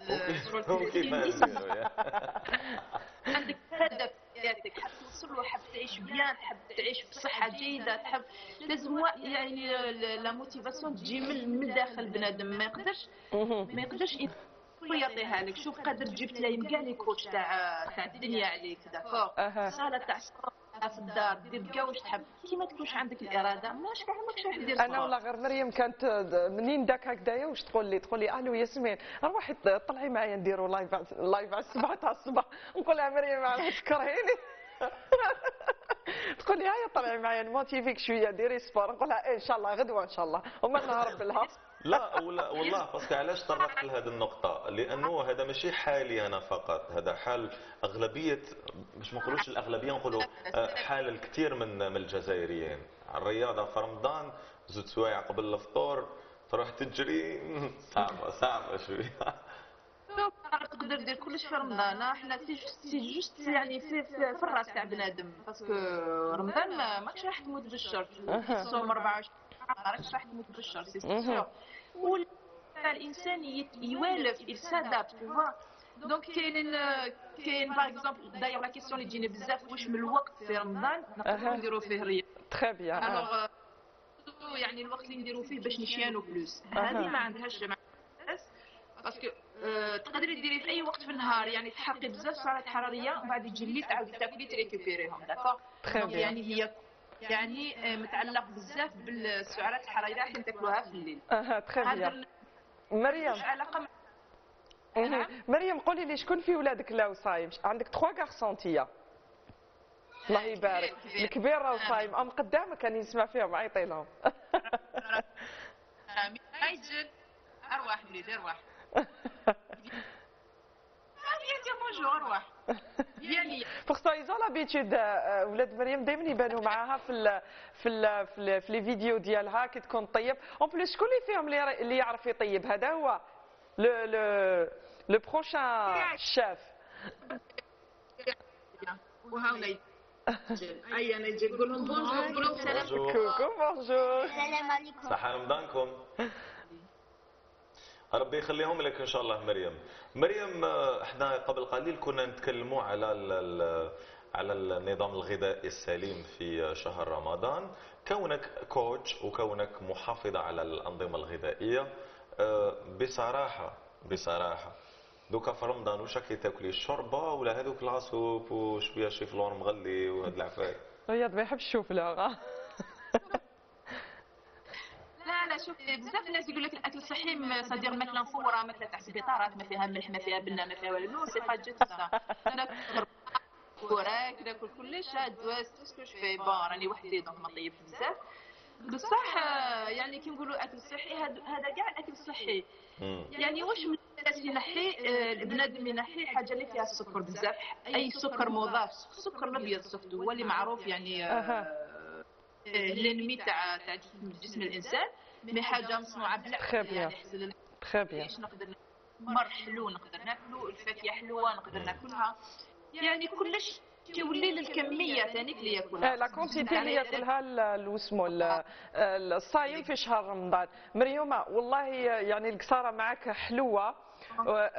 عندك هدف. حياتك حاب توصل له حاب تعيش bien تحب تعيش بصحة جيدة تحب لازم يعني la motivation تجي من من داخل بنادم. ما يقدرش ما يقدرش ي- يعطيها لك شوف قادر تجيب تلايم كاع les coachs تاع تاع الدنيا عليك
d'accord.
صاله تاع في الدار دير كاع واش تحب؟ كي ما تكونش عندك الإرادة. ماش كاع ماكش راح دير
أنا ولا غير مريم كانت منين داك هكذايا؟ واش تقول لي؟ تقول لي ألو ياسمين روحي طلعي معايا نديروا live live على السبعة تاع الصباح. نقول لها مريم علاه تكرهيني تقول لي هيا طلعي معايا نموتيفيك شوية ديري sport نقول لها إن شاء الله غدوة إن شاء الله. وما نهرب لها
لا ولا والله باسكو علاش طرقت لهذه النقطة؟ لأنه هذا ماشي حالي أنا فقط، هذا حال أغلبية باش ما نقولوش الأغلبية نقولوا آه، حال الكثير من من الجزائريين، الرياضة في رمضان زوج سوايع قبل الفطور تروح تجري صعبة صعبة شوية.
تقدر دير كلش في رمضان. إحنا c'est juste c'est juste يعني في, في, الراس تاع بنادم. parce que رمضان ما ماكش راح تموت بالشر
أها.
تصوم 24 تموت بالشر سي وال- الإنسان يوالف ي s'adapte donc كاين كاين par exemple داير la question اللي تجيني بزاف واش من الوقت في رمضان. نقدروا نديروا فيه رياضه
très bien
alors يعني الوقت اللي نديروا فيه باش نشيانو
plus.
هذه ما عندهاش عندهاش parce que آه، تقدري ديري في أي وقت في النهار يعني تحرقي بزاف سعرات حرارية بعد يجي الليل تعاودي تاكلي تريكوبيريهم d'accord
bien.
يعني هي يعني آه، متعلق بزاف بالسعرات الحرارية اللي راح تاكلوها في الليل.
أها
très
bien مريم.
علاقة مع
مهم. مريم قولي لي شكون في ولادك لا صايم عندك تخوا غارسونتيا الله يبارك. الكبير راه صايم أم قدامك كان يسمع فيهم عيطي لهم
هاي جل أرواح وليدي أرواح. بونجور أرواح. يعني
بورتو ايزون لابيتود ولاد مريم دائما يبانوا معاها في ال في ال في, ال في لي فيديو ديالها كي تكون طيب en plus شكون اللي فيهم اللي يعرف يطيب هذا هو le le le prochain chef
وهاولا اي أنا نجي نقول لهم bonjour سلام
bonjour.
السلام عليكم
صحة رمضانكم ربي يخليهم لك إن شاء الله مريم. مريم آه، إحنا قبل قليل كنا نتكلموا على ال ال على النظام الغذائي السليم في شهر رمضان. كونك كوتش وكونك محافظة على الأنظمة الغذائية آه، بصراحة بصراحة دوكا في رمضان واش راكي تاكلي الشوربة ولا هذوك العصوب وشويه شي فلور مغلي وهاد العفايس
رياض ما يحبش لا
شوف بزاف الناس يقول لك الأكل الصحي صدير ماكله مفوره ماكله تاع سبيطارات ما فيها ملح ما فيها بنة ما فيها والو سي با جو سا ناكل وراك ناكل كلش دواس تو سكو في بون راني وحدي دونك ما طيبش بزاف. بصح آه، يعني كي نقولوا أكل صحي هاد- هذا كاع الاكل الصحي يعني واش من الناس ينحي آه، البنادم ينحي حاجة اللي فيها السكر بزاف. أي سكر مضاف. السكر الأبيض سورتو هو اللي معروف يعني آه،
أها.
لانمي تاع تاع جسم الإنسان. مي حاجة مصنوعه بالعقل. يعني حسن. إيش نقدر مر حلو نقدر ناكلو الفاكهة حلوة نقدر ناكلها. يعني كلش كيولي للكميه ثاني اللي ياكلها.
لا كونتيتي اللي ياكلها ال- ال- واسمه ال- ال- الصايم في شهر رمضان. مريومة والله يعني القصارة معك حلوة. آه،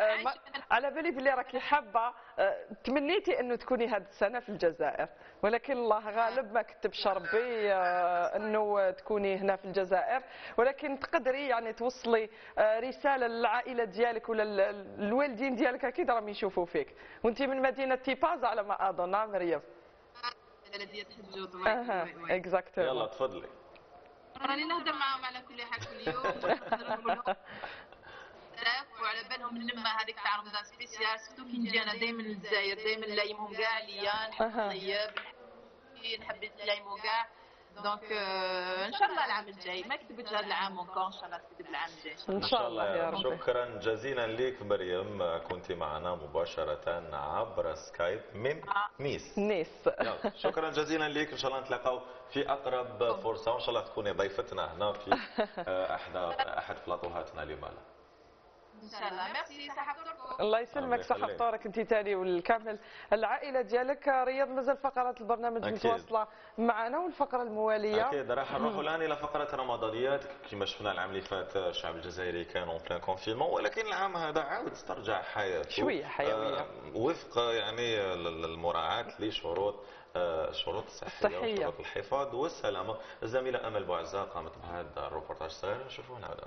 على بالي بلي راكي حابة آه، تمنيتي إنه تكوني هذه السنة في الجزائر. ولكن الله غالب ما كتبش ربي آه، انه تكوني هنا في الجزائر. ولكن تقدري يعني توصلي آه، رسالة للعائلة ديالك ولا ال- ال- الوالدين ديالك أكيد راهم يشوفوا فيك. وأنت من مدينة تيباز على ما أظن مريم؟
بلديه حجوط
أها exactement
يلا تفضلي.
راني نهضر معاهم على كل حال كل يوم. بزاف وعلى بالهم النمه هذيك تاع رمضان spécial surtout كي نجي أنا دائما للجزائر دائما نلايمهم كاع ليا نحب. نطيب نحب نلايمو كاع. donc آه، ان شاء الله العام الجاي. ما كتبت هذا العام encore ان شاء الله تكتب العام الجاي.
إن شاء الله يا رب. شكرا جزيلا لك مريم. كنت معنا مباشرة عبر سكايب من نيس.
نيس.
يلا، شكرا جزيلا لك. إن شاء الله نتلاقاو في أقرب فرصة. وإن شاء الله تكوني ضيفتنا هنا في آه، احدى أحد بلاطوهاتنا لمالا
إن شاء الله. ميرسي صحة فطوركم
الله يسلمك
يخليك.
فطورك أنت تاني والكامل. العائلة ديالك رياض مازال فقرات البرنامج
أكيد.
متواصلة معنا والفقرة الموالية.
أكيد. راح نروحوا الآن إلى فقرة رمضانيات. كما شفنا العام اللي فات الشعب الجزائري كان en plein confinement ولكن العام هذا عاود استرجع حياته.
شوية حيوية.
آه، وفق يعني ال- المراعاة لشروط آه، الشروط الصحيه
الصحية.
وشروط الحفاظ والسلامة. الزميلة أمل بوعزه قامت بهذا الروبورتاج. الصغير نشوفوه هنا نرجع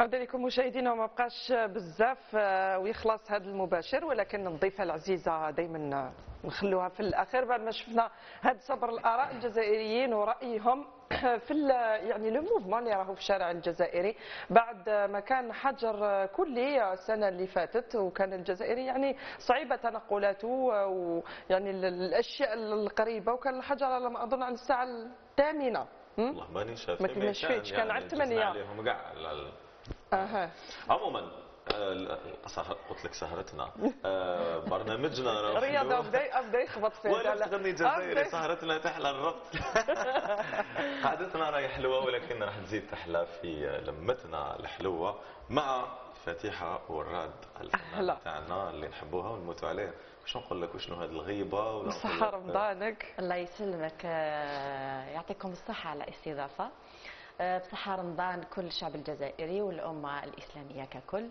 عودة لكم مشاهدينا وما بقاش بزاف آه، ويخلص هذا المباشر ولكن الضيفة العزيزة دائما نخلوها في الأخير بعد ما شفنا هذا صبر الآراء الجزائريين ورأيهم في يعني لو موفمون اللي راهو في الشارع الجزائري بعد ما كان حجر كلي السنة اللي فاتت وكان الجزائري يعني صعيبه تنقلاته ويعني ال- الأشياء القريبة وكان الحجر على ما أظن على الساعة الثامنة
والله ماني شاف
ما كان على الثمانية.
عموما آه، قلت لك سهرتنا. آه، برنامجنا حلو.
بدا بدا يخبط فيه
ولا
لا.
تغني جزائري سهرتنا تحلى الربط. قعدتنا راهي حلوة ولكن راح تزيد تحلى في لمتنا الحلوة مع فاتحه والراد الفنان. تاعنا اللي نحبوها ونموتوا عليه. واش نقول لك؟ وشنو هذه الغيبة؟ ولا
صحة رمضانك.
الله يسلمك آه، يعطيكم الصحة على الاستضافة. بصحة رمضان كل الشعب الجزائري والأمة الإسلامية ككل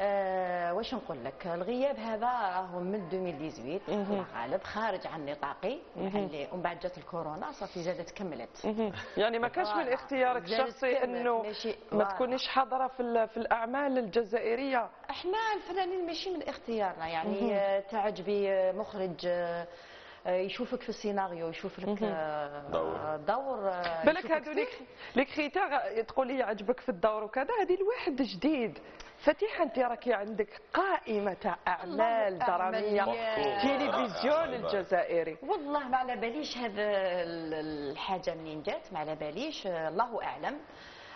آه، واش نقول لك الغياب هذا راهو من 2018 في الغالب خارج عن نطاقي. اللي ومن بعد جات الكورونا صافي زادت كملت.
يعني ما كانش من. اختيارك الشخصي إنه
ماشي-
ما. تكونيش حاضرة في في الأعمال الجزائرية
إحنا الفنانين ماشي من اختيارنا. يعني آه، تعجبي آه، مخرج آه، آه، يشوفك في السيناريو يشوف لك. آه،
دور.
آه، دور آه،
بالك ليك ليك خيتا تقول لي عجبك في الدور وكذا هذه الواحد جديد. فتيحة انت راكي عندك قائمة تاع اعمال
درامية.
تلفزيون الجزائري.
والله ما على باليش هذا ال- الحاجة منين جات ما على باليش. آه، الله أعلم.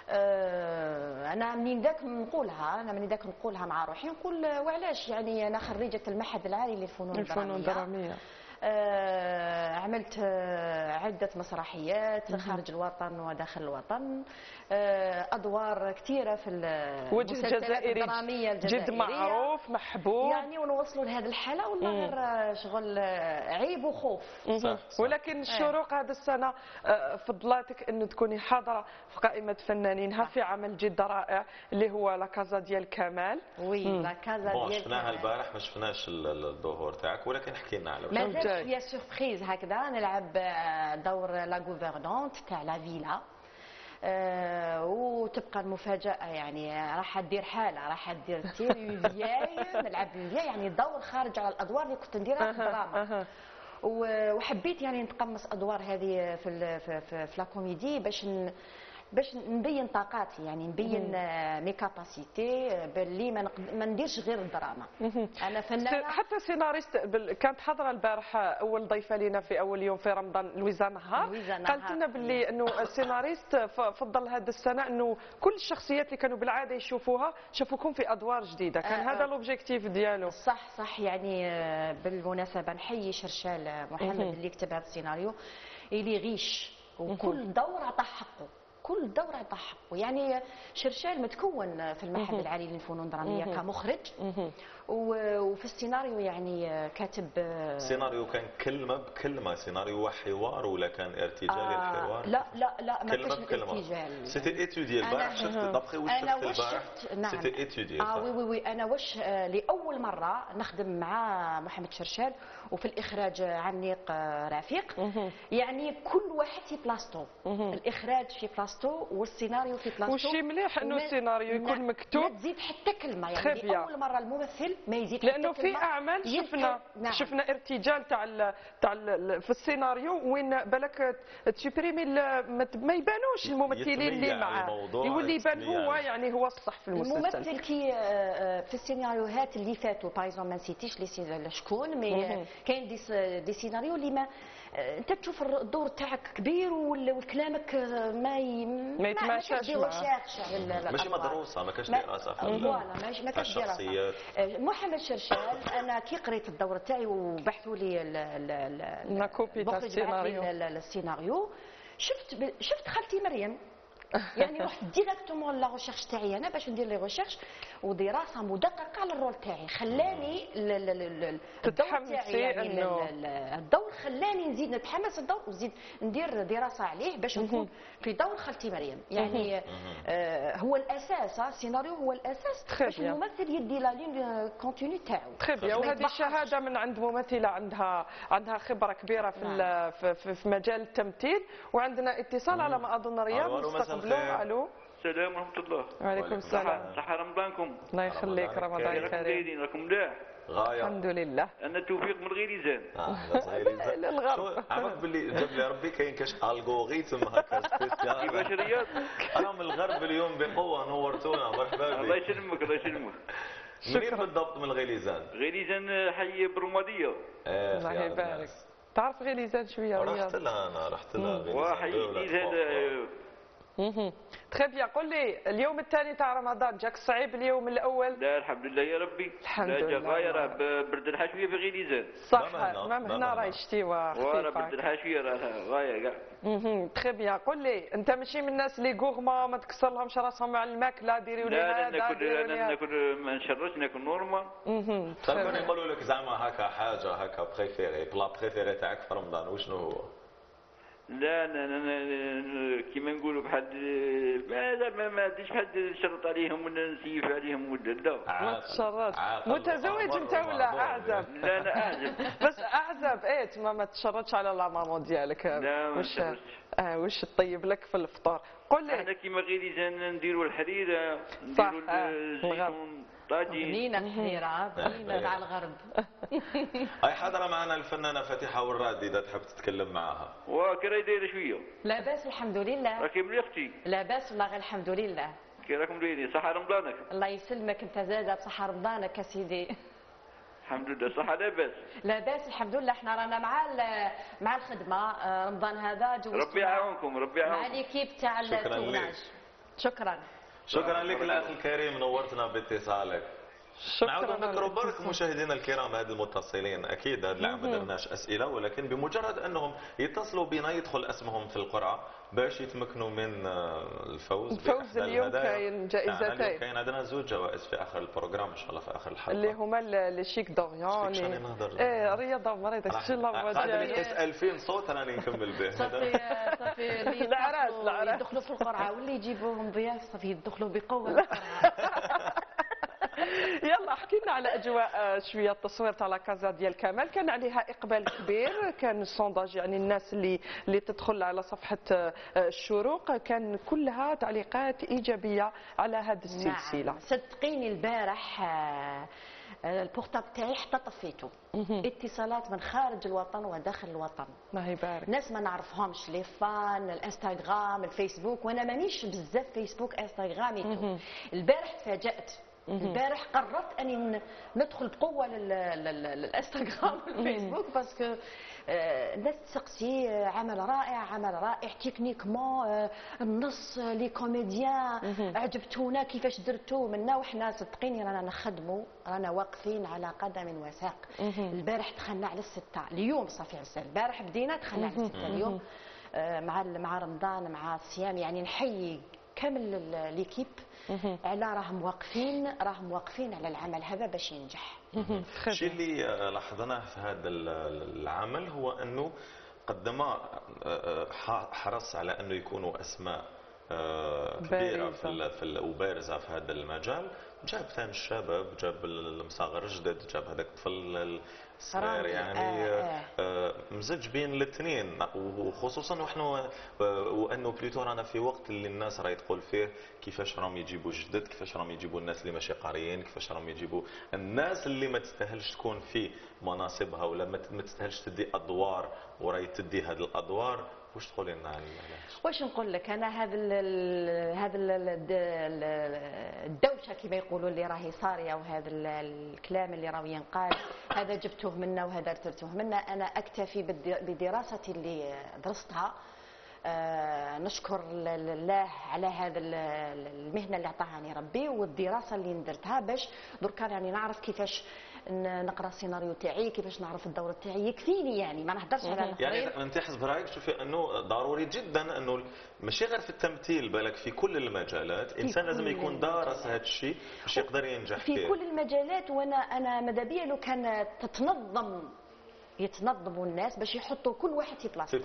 آه، أنا منين ذاك نقولها أنا منين ذاك نقولها مع روحي نقول آه، وعلاش؟ يعني أنا خريجة المعهد العالي للفنون
الفنون
الدرامية.
الدرامية.
آه، عملت آه، عدة مسرحيات خارج الوطن وداخل الوطن. آه، أدوار كثيرة في المسلسلات
الجزائري
الدرامية
جد
الجزائرية.
معروف محبوب.
يعني ونوصلوا لهذه الحالة والله. غير آه، شغل آه، عيب وخوف.
مهم. ولكن الشروق هذا السنة آه، فضلاتك انه تكوني حاضرة في قائمة فنانينها في عمل جد رائع اللي هو لا كازا ديال كمال.
وي. لا كازا
بون
ديال
شفناها
كمال.
البارح ما شفناش ال- ال- الظهور تاعك ولكن حكي لنا على وجهك.
شوية surprise هكذا نلعب دور la gouvernante تاع la villa آه وتبقى المفاجأة يعني راح دير حالة راح دير تيريفياي نلعب الفياي يعني دور خارج على الأدوار اللي كنت نديرها في الدراما وحبيت يعني نتقمص ادوار هذه في في, في, في la comédie باش باش نبين طاقاتي يعني نبين mes capacités باللي ما, نقد- ما نديرش غير الدراما.
أنا
فنانه
حتى سيناريست بال- كانت حاضرة البارحة أول ضيفة لنا في أول يوم في رمضان لويزا نهار. قالت. لنا باللي إنه السيناريست فضل هذه السنة إنه كل الشخصيات اللي كانوا بالعادة يشوفوها شافوكم في أدوار جديدة. كان
آه،
هذا
آه.
l'objectif ديالو.
صح صح يعني آه، بالمناسبة نحيي شرشال محمد. اللي كتب هذا السيناريو. اللي غيش وكل دور عطاه حقه. كل دور عطاه حقه يعني شرشال متكون في المعهد. العالي للفنون
الدرامية.
كمخرج وفي السيناريو يعني آه، كاتب آه،
السيناريو كان كلمه بكلمه سيناريو وحوار ولا كان ارتجالي
آه،
الحوار؟
لا لا لا كلمة
بكلمة
الارتجال
c'était
étudié
البارح شفت d'après واش
أنا
شفت البارح.
نعم.
c'était étudié
آه oui oui oui. أنا واش آه لأول مرة نخدم مع محمد شرشال وفي الإخراج عنيق رفيق. يعني كل واحد في بلاصتو. الإخراج في بلاصتو والسيناريو في بلاصتو.
وشي مليح إنه
وما-
السيناريو يكون مكتوب.
لا تزيد حتى
كلمة.
يعني. لأول مرة الممثل ما يزيد لأنه
في.
أعمال
شفنا
نعم.
شفنا ارتجال تاع ال- تاع ال- في السيناريو وين بالك تسوبريمي ال- ما يبانوش الممثلين اللي معاه يولي يبان. هو يعني هو الصح في المسلسل
الممثل كي آه، آه، في السيناريوهات اللي فاتوا بايزون ما نسيتيش شكون mais كاين des scénarios اللي ما انت تشوف الدور تاعك كبير وال- وكلامك آه، ما ي...
ما يتماشاش
ماشي. مدروسة ما
ما-
دراسة في
voilà ماشي ما كاش دراسه
الشخصيات.
آه، محمد شرشال أنا كي قريت الدور تاعي وبحثوا لي المخرج
السيناريو.
ال- ال- السيناريو. شفت شفت خالتي مريم؟ يعني رحت directement la recherche تاعي أنا باش ندير les recherches ودراسه مدققة على الرول تاعي. خلاني ال- ال- ال- ال- الدور
تتحمسي
تاعي يعني الدور خلاني نزيد نتحمس الدور ونزيد ندير دراسة عليه باش نكون في دور خالتي مريم. يعني آه هو الأساس آه، السيناريو هو
الأساس
باش. الممثل يدي لا لين كونتيني تاعو.
تخي بيان. وهذه. الشهاده من عند ممثلة عندها عندها خبرة كبيرة في في, في, في مجال التمثيل. وعندنا اتصال على ما أظن رياض
الخير.
ألو.
السلام ورحمة الله.
وعليكم السلام.
صحة رمضانكم.
الله يخليك رمضان
راكم
كريم.
راكم ملاح
غاية.
الحمد لله.
أنا توفيق من غيريزان
للغرب
عرفت باللي جاب لي ربي كاين كاش algorithme هكا spécial
كيفاش رياض؟
أنا من الغرب اليوم بقوة نورتونا مرحبا بك.
الله يسلمك الله يسلمك.
منين بالضبط من الغليزان؟
غيريزان حي برمادية
إيه
الله يبارك. تعرف غير ليزان شوية
رحت
رياض.
لها أنا رحت لها غليزان
وحي هذا
très bien قول لي اليوم الثاني تاع رمضان جاك صعيب اليوم الأول؟
لا الحمد لله يا ربي.
الحمد
لا جا
لله.
غاية راه برد الحاشوية في غيريزان
صح ما هنا راه يشتيوا
ورا برد الحاشوية راه غاية كاع.
très bien قول لي انت ماشي من الناس اللي gourmands ما تكسر لهمش راسهم على الماكله ديروا لي
لا ناكل
أنا
ناكل ما نشرش ناكل normal.
مهم.
طيب كانوا يقولوا لك زعما هكا حاجة هكا préféré plat préféré تاعك في رمضان. وشنو هو؟
لا لا لا لا كيما نقولوا بحد ما لا ما ما عنديش بحد نشرط عليهم ولا نسيف عليهم ولا لا.
ما تشرطش متزوج انت ولا أعزب؟
لا لا أعزب.
بس أعزب إيه تما ما تشرطش على la maman ديالك.
لا، ما
وش. آه وش طيب لك في الفطور قول لي.
إحنا كيما غير نديروا
الحريرة
نديروا
آه،
الزيتون. طاجين
بنينه الحريره بنينه تاع الغرب.
هاي حاضره معنا الفنانة فاتحه والراد إذا تحب تتكلم معاها
وكرا دايره شوية.
لاباس الحمد لله.
راكي مليختي
لاباس والله غير الحمد لله.
كي راكم دايرين صحة رمضانك.
الله يسلمك أنت زادة بصحة رمضانك يا سيدي.
الحمد لله صحة لاباس
لاباس الحمد لله. إحنا رانا مع مع الخدمة آه، رمضان هذا
ربي يعاونكم ربي
مع
يعاونكم
l'équipe تاع
شكراً
ال
tournage.
شكرا.
شكرا لك الاخ الكريم نورتنا باتصالك نعود نذكر برك مشاهدينا الكرام هذه المتصلين. أكيد هذا العام ما درناش أسئلة ولكن بمجرد أنهم يتصلوا بنا يدخل اسمهم في القرعة باش يتمكنوا من آه، الفوز
الفوز اليوم. كاين
نعم، اليوم
جائزتين.
كاين عندنا زوج جوائز في آخر ال programme إن شاء الله في آخر الحلقة.
اللي هما ال-
les chèques نهضر.
إيه رياضة مريضه شو الله
لي كاس 2000 صوت راني نكمل به.
صافي صافي اللي
العراس،
يدخلوا-
العراس.
يدخلوا في القرعة واللي يجيبوهم ضياف صافي يدخلوا بقوة. القرعه
يلا حكي لنا على أجواء آه، شوية التصوير تاع لا كازا ديال كمال. كان عليها إقبال كبير كان السونداج يعني الناس اللي اللي تدخل على صفحة آه، الشروق. كان كلها تعليقات إيجابية على هذه السلسلة.
نعم. صدقيني البارح آه، ال portable تاعي حتى طفيته. اتصالات من خارج الوطن وداخل الوطن.
الله يبارك.
ناس ما نعرفهمش les fans الإنستغرام الفيسبوك. وأنا مانيش بزاف فيسبوك إنستغرامي. البارح تفاجأت. البارح قررت أني ندخل بقوه لل- لل- للإنستغرام والفيسبوك parce que آه، الناس تسقسي آه، عمل رائع عمل رائع techniquement آه، النص آه، les comédiens عجبتونا كيفاش درتوه منا وحنا صدقيني رانا نخدموا رانا واقفين على قدم وساق. البارح دخلنا على الستة اليوم صافي عسل. البارح بدينا دخلنا على الستة اليوم. آه، مع مع رمضان مع الصيام يعني نحيي كامل ال- ليكيب على راهم واقفين راهم واقفين على العمل. هذا باش ينجح.
الشيء اللي آه، لاحظناه في هذا ال- العمل هو أنه قدم آه، آه، ح- حرص على أنه يكونوا أسماء
كبيرة.
في في وبارزة في هذا المجال. جاب ثاني الشباب جاب المصاغر الجدد جاب هذاك الطفل
رامي،
يعني
آه،
آه، آه، مزج بين الاثنين. وخصوصا ونحن آه، وأنه بليتو رانا في وقت اللي الناس راهي تقول فيه كيفاش راهم يجيبوا جدد كيفاش راهم يجيبوا الناس اللي ماشي قاريين كيفاش راهم يجيبوا الناس اللي ما تستاهلش تكون في مناصبها ولا ما تستاهلش تدي أدوار وراهي تدي هذه الأدوار. واش تقولي لنا؟
واش نقول لك؟ أنا هذا هذا ال- ال- الد- ال- الدوشة كما يقولوا اللي راهي صارية وهذا ال- الكلام اللي راه ينقال. هذا جبتوه منا وهذا ارترتوه منا. أنا أكتفي بدراستي اللي درستها. آه نشكر الله على هذا ال- ال- المهنة اللي عطاهاني ربي والدراسة اللي ندرتها باش دركا راني نعرف كيفاش نقرأ السيناريو تاعي كيفاش نعرف الدور تاعي؟ يكفيني يعني ما نهدرش على الاخرين
يعني أنت حسب رأيك شوفي أنه ضروري جدا أنه ماشي غير في التمثيل بالك في كل المجالات. الإنسان لازم يكون دارس هذا الشيء باش يقدر ينجح
في كل المجالات وأنا أنا ماذا بيا؟ لو كان تتنظم يتنظموا الناس باش يحطوا كل واحد في بلاصته.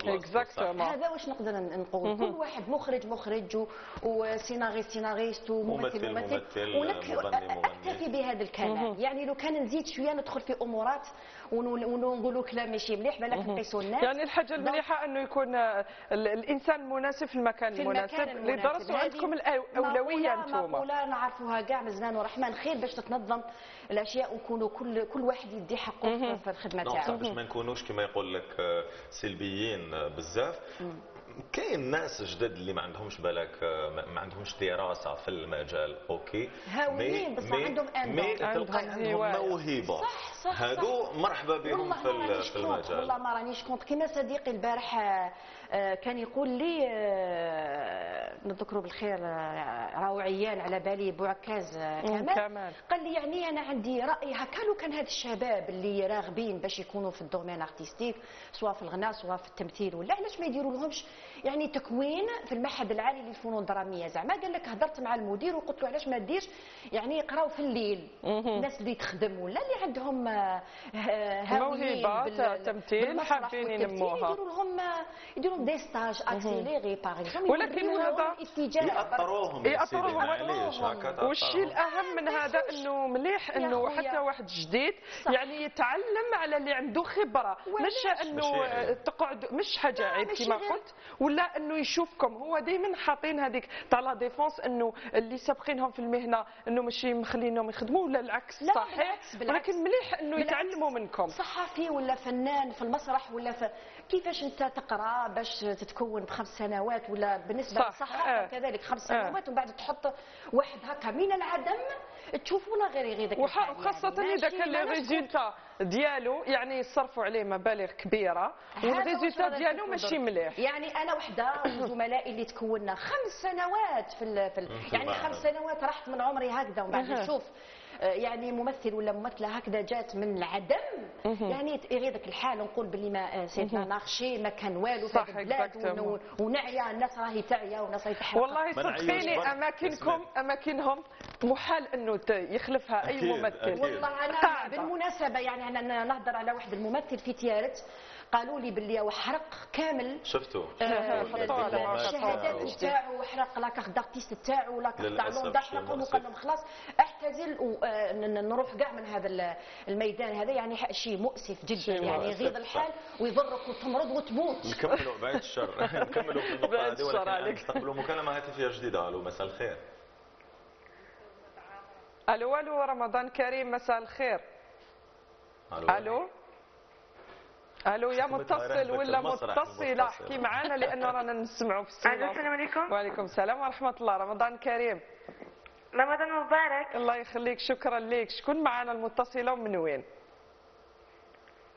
هذا واش نقدر نقول. كل واحد مخرج مخرج و- وسيناريست سيناريست وممثل
ممثل،
ممثل
ممثل،
ونك-
مغني، مغني.
اكتفي بهذا الكلام. يعني لو كان نزيد شوية ندخل في أمورات ونقولوا كلام ماشي مليح بالك. نقيسوا الناس.
يعني الحاجة المليحة إنه يكون ال- الإنسان المناسب في المكان
في
المناسب. اللي. درسوا عندكم الاولويه أنتم.
مقولة نعرفوها كاع مزنان ورحمن خير باش تتنظم الأشياء ويكونوا كل كل واحد يدي حقه في- الخدمة
نعم
تاعو.
باش ما نكونوش كما يقول لك آه، سلبيين آه، بزاف. كاين ناس جدد اللي ما عندهمش بالك آه، ما ما عندهمش دراسه في المجال OK؟
هاويين بصح
مي-
عندهم ان
مي. تلقى عندهم. موهبة.
صح صح
هادو مرحبا بهم في
ما
في
contre. والله
المجال
ما رانيش contre. كيما صديقي البارح آه، كان يقول لي آه، نذكره بالخير آه، راهو عيان على بالي بوعكاز آه، كمال. قال لي يعني أنا عندي رأي هكا لو كان هاد الشباب اللي راغبين باش يكونوا في ال domaine artistique سواء في الغناء سواء في التمثيل ولا علاش ما يديروا لهمش يعني تكوين في المعهد العالي للفنون الدرامية. زعما قال لك هضرت مع المدير وقلت له علاش ما ديرش؟ يعني يقراو في الليل. الناس اللي تخدم ولا اللي عندهم آه، بال-
تاع التمثيل حابين ينموها.
يديروا لهم يديروا لهم des stages accélérés par exemple
ولكن هذا
يأطروهم يا سيدي،
يأطروهم.
معليش هكا
والشيء. الأهم من هذا؟ إنه مليح
إنه.
حتى واحد جديد يعني يتعلم على اللي عنده خبرة. مش
إنه.
تقعد مش حاجة عيب كما. قلت. ولا إنه يشوفكم هو دائما حاطين هذيك تاع la défense إنه اللي سابقينهم في المهنة إنه ماشي مخلينهم يخدموا ولا العكس
لا،
صحيح
بالعكس، بالعكس.
ولكن مليح
إنه.
يتعلموا منكم
صحفي ولا فنان في المسرح ولا في كيفاش انت تقرأ باش تتكون بخمس سنوات ولا بالنسبة
صح.
للصحافه
آه.
كذلك خمس
آه.
سنوات ومن بعد تحط واحد هكا من العدم تشوفونا غير يغيظك
وخاصة
يعني.
إذا
ماشي-
كان
les
résultats ديالو يعني يصرفوا عليه مبالغ
واش
وال
résultat
ديالو ماشي. مليح
يعني أنا وحدة وزملائي اللي تكونا خمس سنوات في, ال... في ال... يعني. خمس سنوات راحت من عمري هكذا ومن بعد. نشوف آه، يعني ممثل ولا ممثلة هكذا جات من العدم. يعني يغيظك الحال نقول باللي ما سيتنا ناخشي ما كان والو في البلاد ونعيا الناس راهي تعيا والناس راهي تحرق
والله صدقيني. اماكنكم أماكنهم محال إنه يخلفها
أي
ممثل.
والله
أنا.
بالمناسبة يعني أنا نهضر على واحد الممثل في تيارت. قالوا لي باللي هو حرق كامل.
شفتوا
آه، الشهادات
تاعو.
نتاعو حرق la carte d'artiste تاعو la carte تاع
l'ONDA
حرقهم. وقال لهم خلاص اعتزل ونروح كاع من هذا ال- الميدان هذا. يعني شيء مؤسف جدا. يعني يغيظ. الحال ويضرك وتمرض وتموت.
نكملوا بعيد الشر. نكملوا في النقطة
بعيد
هذه ولكن. نستقبلوا مكالمة هاتفية جديدة. ألو مساء الخير.
ألو ألو رمضان كريم مساء الخير.
ألو.
ألو. ألو يا متصل ولا
متصلة.
احكي معنا لأنه رانا نسمعوا في
ألو
الصوت
السلام عليكم.
وعليكم السلام ورحمة الله. رمضان كريم.
رمضان مبارك.
الله يخليك شكرا لك. شكون معنا المتصلة ومن وين؟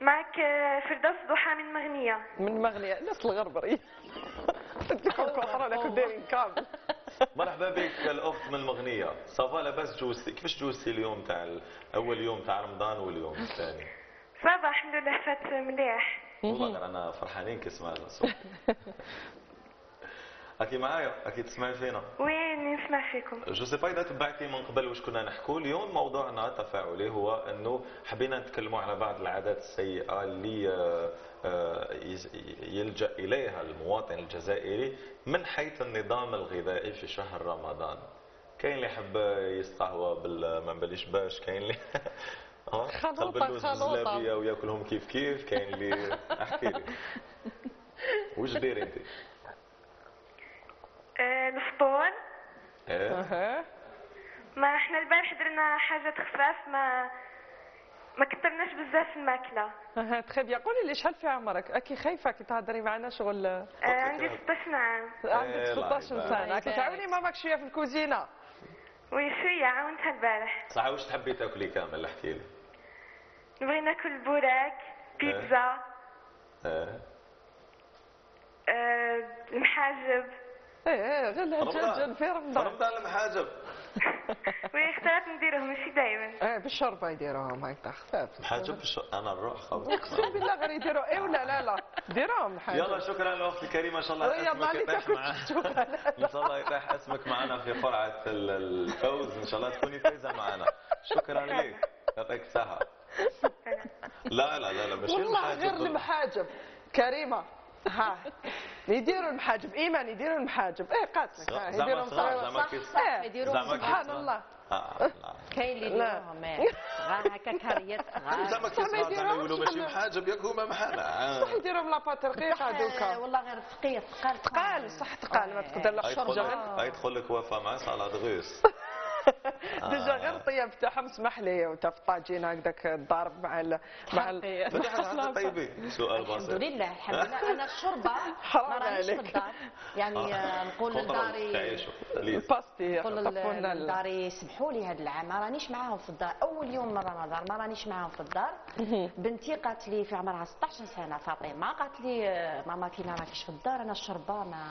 معك آه، فردوس ضحى من مغنية.
من مغنية. ناس الغربرية تديكم كفرة لكم دايرين كامل
مرحبا بك الأخت من المغنية صافا لاباس جوزتي كيفاش جوزتي اليوم تاع أول يوم تاع رمضان واليوم الثاني؟
صافا الحمد لله فات مليح.
والله غير أنا فرحانين كي سمعنا الصوت. أكي معايا؟ أكيد تسمعي فينا؟
وين نسمع فيكم؟
je sais pas اذا تبعتي من قبل واش كنا نحكوا اليوم موضوعنا تفاعلي هو أنه حبينا نتكلموا على بعض العادات السيئة اللي آه، آه، يلجأ إليها المواطن الجزائري من حيث النظام الغذائي في شهر رمضان. كاين اللي يحب يستقهوى بال ما نبليش باش كاين اللي آه، اللوز
خلوطة.
بالزلابيه وياكلهم كيف كيف كاين اللي أحكي لي واش داير أنت؟
آه، الفطور
إيه؟
أها.
ما إحنا البارح درنا حاجة خفاف ما ما كترناش بزاف في الماكلة.
أها très bien قولي لي شحال في عمرك؟ أكي خايفة كي تهضري معنا شغل.
آه، عندي 16 عام
عندك
إيه، الله
16
يبارك.
سنة. كي تعاوني ماماك شوية في الكوزينة.
oui شوية عاونتها البارح
صح واش تحبي تاكلي كامل؟ احكي لي.
نبغي ناكل بوراك بيتزا
إيه.
آه، المحاجب.
إيه إيه غير. الهجاج في رمضان.
رمضان المحاجب.
وي اختارت نديرهم ماشي دائما
آه بالشربه يديروهم هكذا خفاف
محاجب شو أنا نروح خلاص.
أقسم بالله غير يديروا. إيه ولا لا لا. ديروهم حاجة
يلا شكرا للاخت الكريمة إن شاء الله
ويا أسمك
يطيح
شكرا.
إن شاء الله يطيح أسمك معنا في قرعه ال- الفوز. إن شاء الله تكوني فايزة معنا شكرا لك. يعطيك الصحة. لا لا لا لا ماشي
والله
المحاجب
غير المحاجب. كريمة ها يديروا المحاجب. إيمان يديروا المحاجب. إيه قاتلك يديروا
صغار. زعما
إيه، سبحان الله.
كاين اللي
لا.
يديروهم. صغار هكا كاريات صغار
زعما كي صغار زعما يقولوا
يديروهم
ماشي محاجب ياك هما محانا
صح يديروا لاباط رقيقه
آه،
دوكا
والله غير ثقيل ثقال
تقال صح تقال. ما تقدر لا
يدخل
الشرجه
لك يدخل لك وفاء مع salade russe
déjà غير الطياب تاعهم اسمح لي الطاجين هكذاك الضارب مع ال مع ال
طيبين سؤال
الحمد
بسيط
لله الحمد لله. أنا الشوربة
حرام
ما رانيش في
عليك.
الدار يعني آه، نقول
contrôle
لداري.
الباستي
نقول لداري يسمحوا لي هذا العام. ما رانيش معاهم في الدار. أول يوم من رمضان ما رانيش معاهم في الدار. بنتي قالت لي في عمرها 16 سنة فاطمة. قالت لي آه، ماما كي ما راكيش في الدار أنا الشوربة ما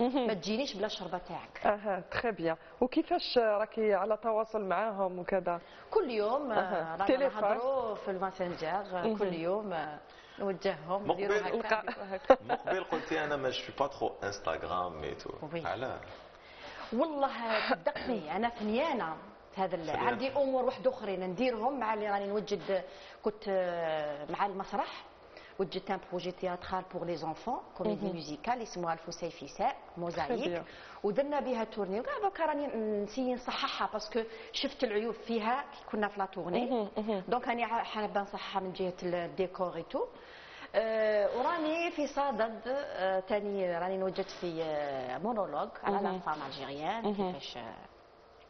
ما تجينيش بلا الشوربه تاعك.
أها très bien وكيفاش راكي على تواصل معاهم وكذا؟
كل يوم رانا
تليفون.
نهضروا في الماسنجر آه،. كل يوم آه، نوجههم نديروا
مقبل
هكا
مقبل قلتي أنا moi je pas trop Instagram ميتو
oui.
علاه
والله صدقني أنا فنيانة في هذا. عندي أمور واحد اخرين نديرهم مع اللي راني نوجد كنت آه، مع المسرح. وجدت un projet théâtral pour les enfants
comédie.
musicale اسمها الفسيفساء موزايك. ودرنا بها tournée وكاع دوكا راني نسي نصححها parce que شفت العيوب فيها كي كنا في la tournée donc راني حابه نصححها من جهه الديكور et tout آه، وراني في صدد آه، تاني راني نوجدت في مونولوج على. la femme
algérienne.
كيفاش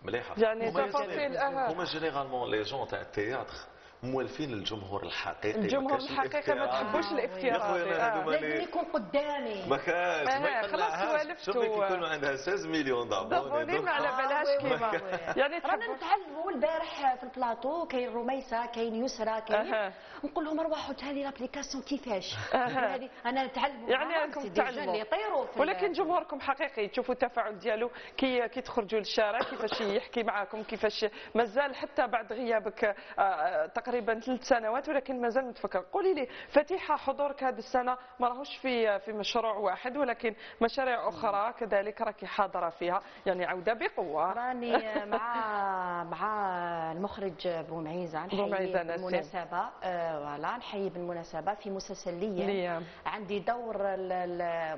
مليحه
يعني تفاصيل،.
هما généralement les gens تاع ال théâtre موالفين الجمهور الحقيقي
الجمهور الحقيقي ما. تحبوش
خويا
الافتراضي آه.
لازم يكون قدامي
ما كانش ما
آه، خلاص.
شوفي كي يكونوا عندها 16 مليون d'abonnés
d'abonnés ما على بالهاش
آه، oui،
كيما. يعني
رانا نتعلموا البارح في البلاطو كاين رميسة كاين يسرى كاين. نقول لهم روحوا هذه l'application كيفاش. هذه أنا نتعلم
يعني راكم تعلموا
يطيروا
ولكن جمهوركم حقيقي تشوفوا التفاعل ديالو كي كي تخرجوا للشارع كيفاش يحكي معاكم كيفاش مازال حتى بعد غيابك آه، آه، تقريبا ثلاث سنوات ولكن مازال متفكر قولي لي فتيحه حضورك هذه السنة ما راهوش في في مشروع واحد ولكن مشاريع أخرى كذلك راكي حاضرة فيها يعني عودة بقوة
راني مع مع المخرج بومعيزه نحيي. بالمناسبه آه، فوالا نحيي بالمناسبه في مسلسل ليا. عندي دور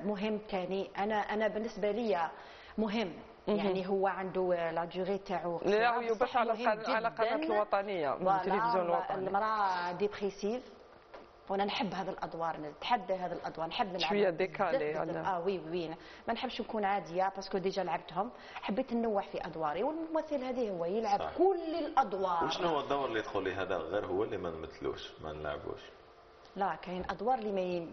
مهم ثاني أنا أنا بالنسبة لي مهم. يعني هو عنده la durée تاعو
لا
قصيرة،
يبث
بصح
على
مهم
القناة- على
جداً.
قناة
الوطنية
التلفزيون الوطني.
المرأة dépressive وأنا نحب هذه الأدوار نتحدى هذه الأدوار نحب نلعب
شوية décalée
آه oui oui. ما نحبش نكون عادية parce que déjà لعبتهم حبيت ننوع في أدواري والممثل هذه هو يلعب
صح.
كل الأدوار.
وشنو هو الدور اللي تقولي هذا غير هو اللي ما نمثلوش ما نلعبوش؟
لا كاين أدوار اللي ما ي...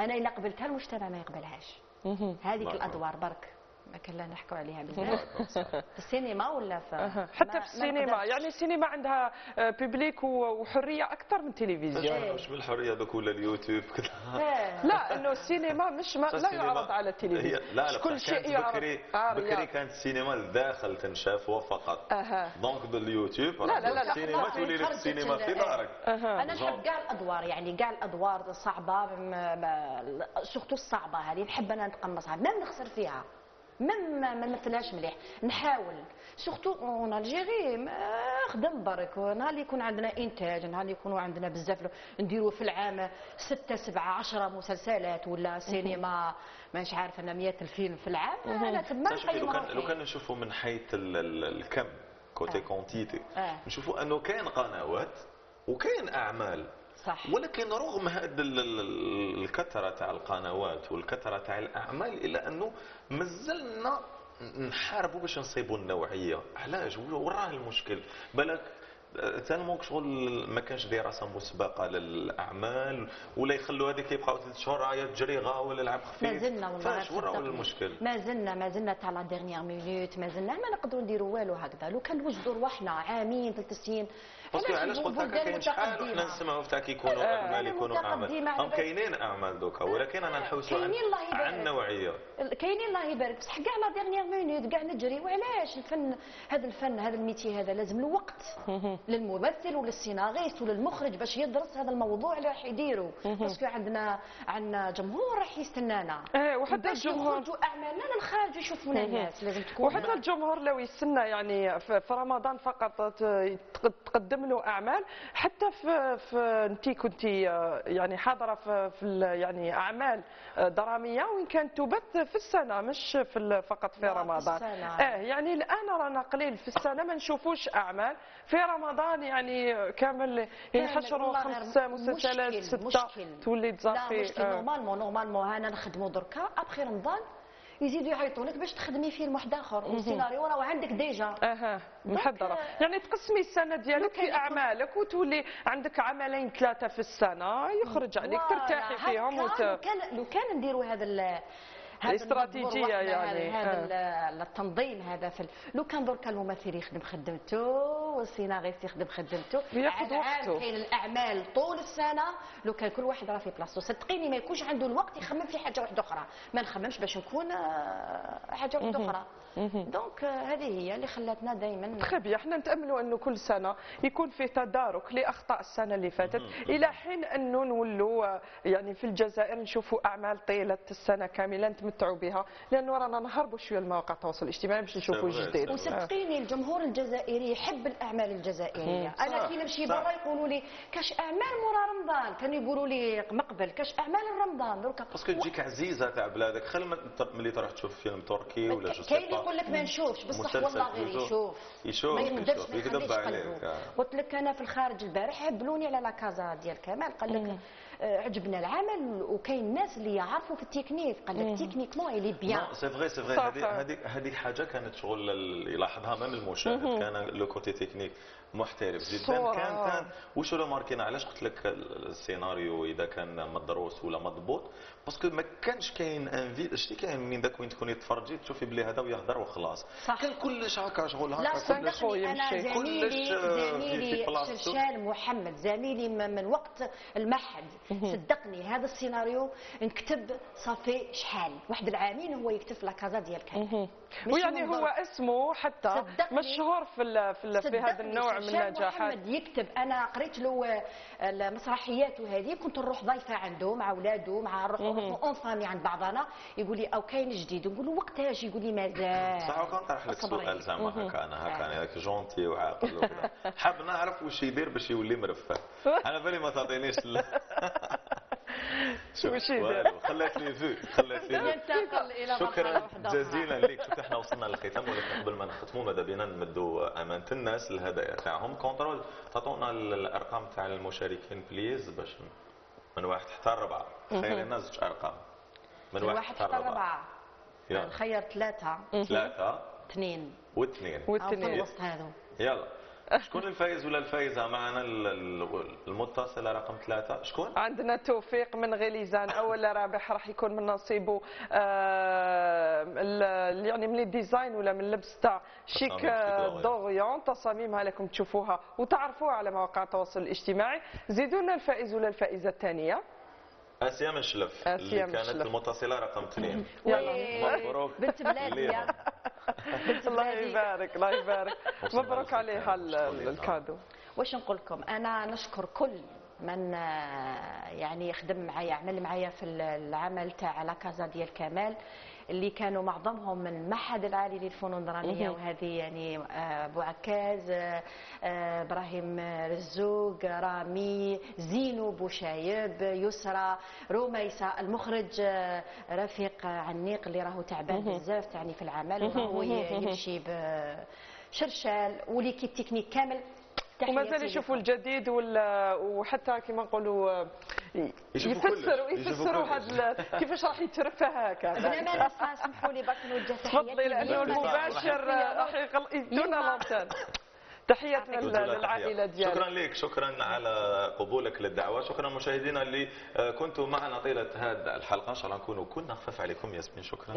أنا إلا قبلتها المجتمع ما يقبلهاش. هذيك
بارك
الأدوار برك. ما كان لا نحكوا عليها في السينما ولا في
أها. حتى في
ما
السينما. يعني السينما عندها آه، public و- وحرية أكثر من التلفزيون
مش بالحرية دوك ولا اليوتيوب كذا
لا إنه السينما مش ما لا يعرض على التلفزيون.
لا لا
كل شيء يعرض.
بكري
آه،
بكري. كانت السينما الداخل تنشاف وفقط.
أها.
donc باليوتيوب
لا، لا، لا، لا،
السينما تولي لك السينما في دارك أنا.
نحب كاع الادوار يعني كاع الادوار الصعبه surtout الصعبه هذه نحب أنا نتقمصها. ما نخسر فيها. ما ما ما نمثلهاش مليح نحاول. surtout en Algérie ما خدم برك. نهار اللي يكون عندنا إنتاج نهار اللي يكونوا عندنا بزاف نديروا في العام ستة سبعة عشرة مسلسلات ولا سينما. مانيش عارفه أنا 100 الفيلم في العام. أنا تما
لو كان لو. كان نشوفوا من حيث ال- ال- الكم côté quantité
آه.
نشوفوا أنه كاين قنوات وكاين أعمال.
صح.
ولكن رغم هذه ال- ال- الكثرة تاع القنوات والكثرة تاع الأعمال إلا أنه مازلنا نحاربوا باش نصيبوا النوعية. علاش؟ وراه المشكل. بالك tellement que شغل ما كانش دراسه مسبقة للأعمال ولا يخلوا هذيك يبقاو ثلاث شهور عاد تجري غاول العاب خفيف.
ما زلنا والله.
المشكل
ما زلنا ما زلنا تاع la dernière minute ما زلنا ما نقدروا نديروا والو هكذا. لو كان نوجدوا رواحنا عامين ثلاث سنين
parce que علاش قلت
البلدان
كاين شحال؟ وحنا نسمعوا في تاع يكونوا
آه،
أعمال. يكونوا
متقدمة
اعمال هم. كاينين أعمال دوكا ولكن أنا نحوسوا عن
كاينين الله يبارك.
عن نوعية.
كاينين الله يبارك. بصح كاع la dernière minute كاع نجري. وعلاش الفن هذا الفن هذا ال métier هذا لازم له وقت. للممثل وللسيناريست وللمخرج باش يدرس هذا الموضوع اللي راح يديروا parce que عندنا عندنا جمهور راح يستنانا.
إيه وحتى
باش
الجمهور
يخرجوا أعمالنا للخارج يشوفونا الناس. لازم تكون
وحتى الجمهور لو يستنى يعني في رمضان فقط ت- تقدم له أعمال. حتى في في انت كنت يعني حاضرة في, في يعني أعمال درامية وإن كانت تبث في السنة مش في فقط في رمضان.
السنة.
آه يعني الآن رانا قليل في السنة ما نشوفوش أعمال. في رمضان يعني كامل
كامل،
حشروا
والله
خمس مسلسلات
ستة.
تولي
لا
تزافي
مشكل.
آه.
normalement normalement هانا نخدموا دركا. أبخي رمضان يزيدوا يعيطوا لك باش تخدمي فيلم واحد
آخر.
والسيناريو راه عندك déjà.
أها محضرة. يعني تقسمي السنة ديالك في أعمالك وتولي عندك عملين ثلاثة في السنة يخرج عليك ترتاحي فيهم
هكا لو
وت...
كان لو كان نديروا هذا ال- هذا
الاستراتيجية
المنظور وحده،
يعني،
هذا
آه.
ال- التنظيم هذا في لو كان دركا الممثل يخدم خدمته والسيناريست يخدم خدمته
ويأخذ
عاد
وقته.
كاين الأعمال طول السنة لو كان كل واحد راه في بلاصتو صدقيني ما يكونش عنده الوقت يخمم في حاجة واحدة أخرى ما نخممش باش نكون آه، حاجة
واحدة.
أخرى donc آه، هذه هي اللي خلاتنا دائما
très bien إحنا نتاملوا أنه كل سنة يكون في تدارك لأخطاء السنة اللي فاتت. إلى حين أنه نولوا آه، يعني في الجزائر نشوفوا أعمال طيلة السنة كاملة نتمتعوا بها. لأنه رانا نهربوا شوية لمواقع التواصل الاجتماعي باش نشوفوا جديد.
وصدقيني الجمهور الجزائري يحب
الأعمال
الجزائرية.
أنا
كي نمشي. برا يقولوا لي كاش أعمال مورا رمضان؟ كانوا يقولوا لي مقبل كاش أعمال رمضان؟ دركا
parce que تجيك عزيزة تاع بلادك ت- ملي تروح تشوف فيلم تركي ولا جو
يقول لك ما نشوفش. بصح والله غير يشوف
يشوف.
ما يقدرش
يشوف
ما
يكذب
يخليش قلبه. قلت لك أنا في الخارج البارح هبلوني على لا كازا ديال كمال. قال لك آه، عجبنا العمل وكاين ناس اللي يعرفوا في التكنيك. قال لك techniquement il
est bien. c'est vrai c'est
vrai.
هذه هذه حاجة كانت شغل يلاحظها même المشاهد. كان le côté technique. محترف جدا. كان كان وش لو ماركينا علاش قلت لك ال- السيناريو إذا كان مدروس ولا مضبوط؟ باسكو ما كانش كاين انفي شتي كاين من ذاك وين تكوني تفرجي تشوفي بلي هذا ويهضر وخلاص.
صح.
كان كلش هكا شغل هكا كلش
أنا
كلش
زميلي
آه، في-
زميلي. شرشال محمد زميلي من وقت المعهد صدقني هذا السيناريو انكتب صافي شحال. واحد العامين هو يكتب في لا كازا ديال كان
ويعني. هو اسمه حتى. مشهور في ال- في, هذا النوع من النجاحات.
محمد يكتب أنا قريت له آه، المسرحيات وهذه كنت نروح ضيفة عنده مع اولاده مع نروح en famille عند بعضنا. يقول لي أو كاين جديد؟ نقول له وقتها أجي يقول لي مازال.
صح وكان طرح لك. سؤال زعما. هكا أنا هكا
آه.
أنا هكا gentil وعاقل وكذا. حاب نعرف واش يدير باش يولي مرفه. أنا بالي ما تعطينيش خلاتني في خلاتني في
ينتقل إلى مرحله
شكرا. جزيلا لك. شوف إحنا وصلنا للختام ولكن قبل ما نختموا ماذا بينا نمدوا امانه الناس الهدايا تاعهم؟ contrôle. تعطونا ال- الأرقام تاع المشاركين please باش من واحد حتى أربعة. خير لنا زوج أرقام. من واحد حتى يلا.
نخير ثلاثة.
ثلاثة.
اثنين.
واثنين.
أو في الوسط هذو
يلا. شكون الفايز ولا الفايزة معنا ال- ال- المتصلة رقم ثلاثة؟ شكون؟
عندنا توفيق من غليزان أول رابح راح يكون من نصيبه آه يعني من الديزاين ولا من اللبس تاع شيك
تصاميم
آه،.
دوريون.
تصاميمها لكم تشوفوها وتعرفوها على مواقع التواصل الاجتماعي. زيدوا لنا الفائز ولا الفائزة الثانية.
آسيا من شلف
آسيا
اللي كانت. المتصلة رقم اثنين. مبروك.
بنت بلادي.
الله يبارك الله يبارك مبروك. عليها. الكادو
واش نقول لكم أنا نشكر كل من آه، يعني يخدم معايا عمل معايا في ال- العمل تاع لا كازا ديال كمال اللي كانوا معظمهم من المعهد العالي للفنون
الدرامية.
وهذه يعني آه، أبو عكاز آه، آه، إبراهيم رزوق رامي زينو بوشايب يسرى رميسة المخرج رفيق عنيق اللي راهو تعبان. بزاف تعني في العمل
مهم.
يمشي بشرشال وليكيب تكنيك كامل
ومازال يشوفوا. الجديد وحتى كما نقولوا. يفسروا يفسروا. هذا كيفاش راح يترفه هكا.
بنما نسمع سمحوا لي برك نوجه تحياتي
تفضلي
لأنه.
المباشر راح يدونا لونتان تحياتنا للعائله
تحية. شكرا
ديالك.
لك شكرا على قبولك للدعوة. شكرا مشاهدينا اللي آه، كنتوا معنا طيلة هذه الحلقة. إن شاء الله نكونوا كنا خفاف عليكم ياسمين شكرا.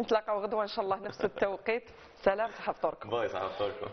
نتلاقاو غدوة إن شاء الله نفس التوقيت. سلام صحة فطوركم
باي صحة فطوركم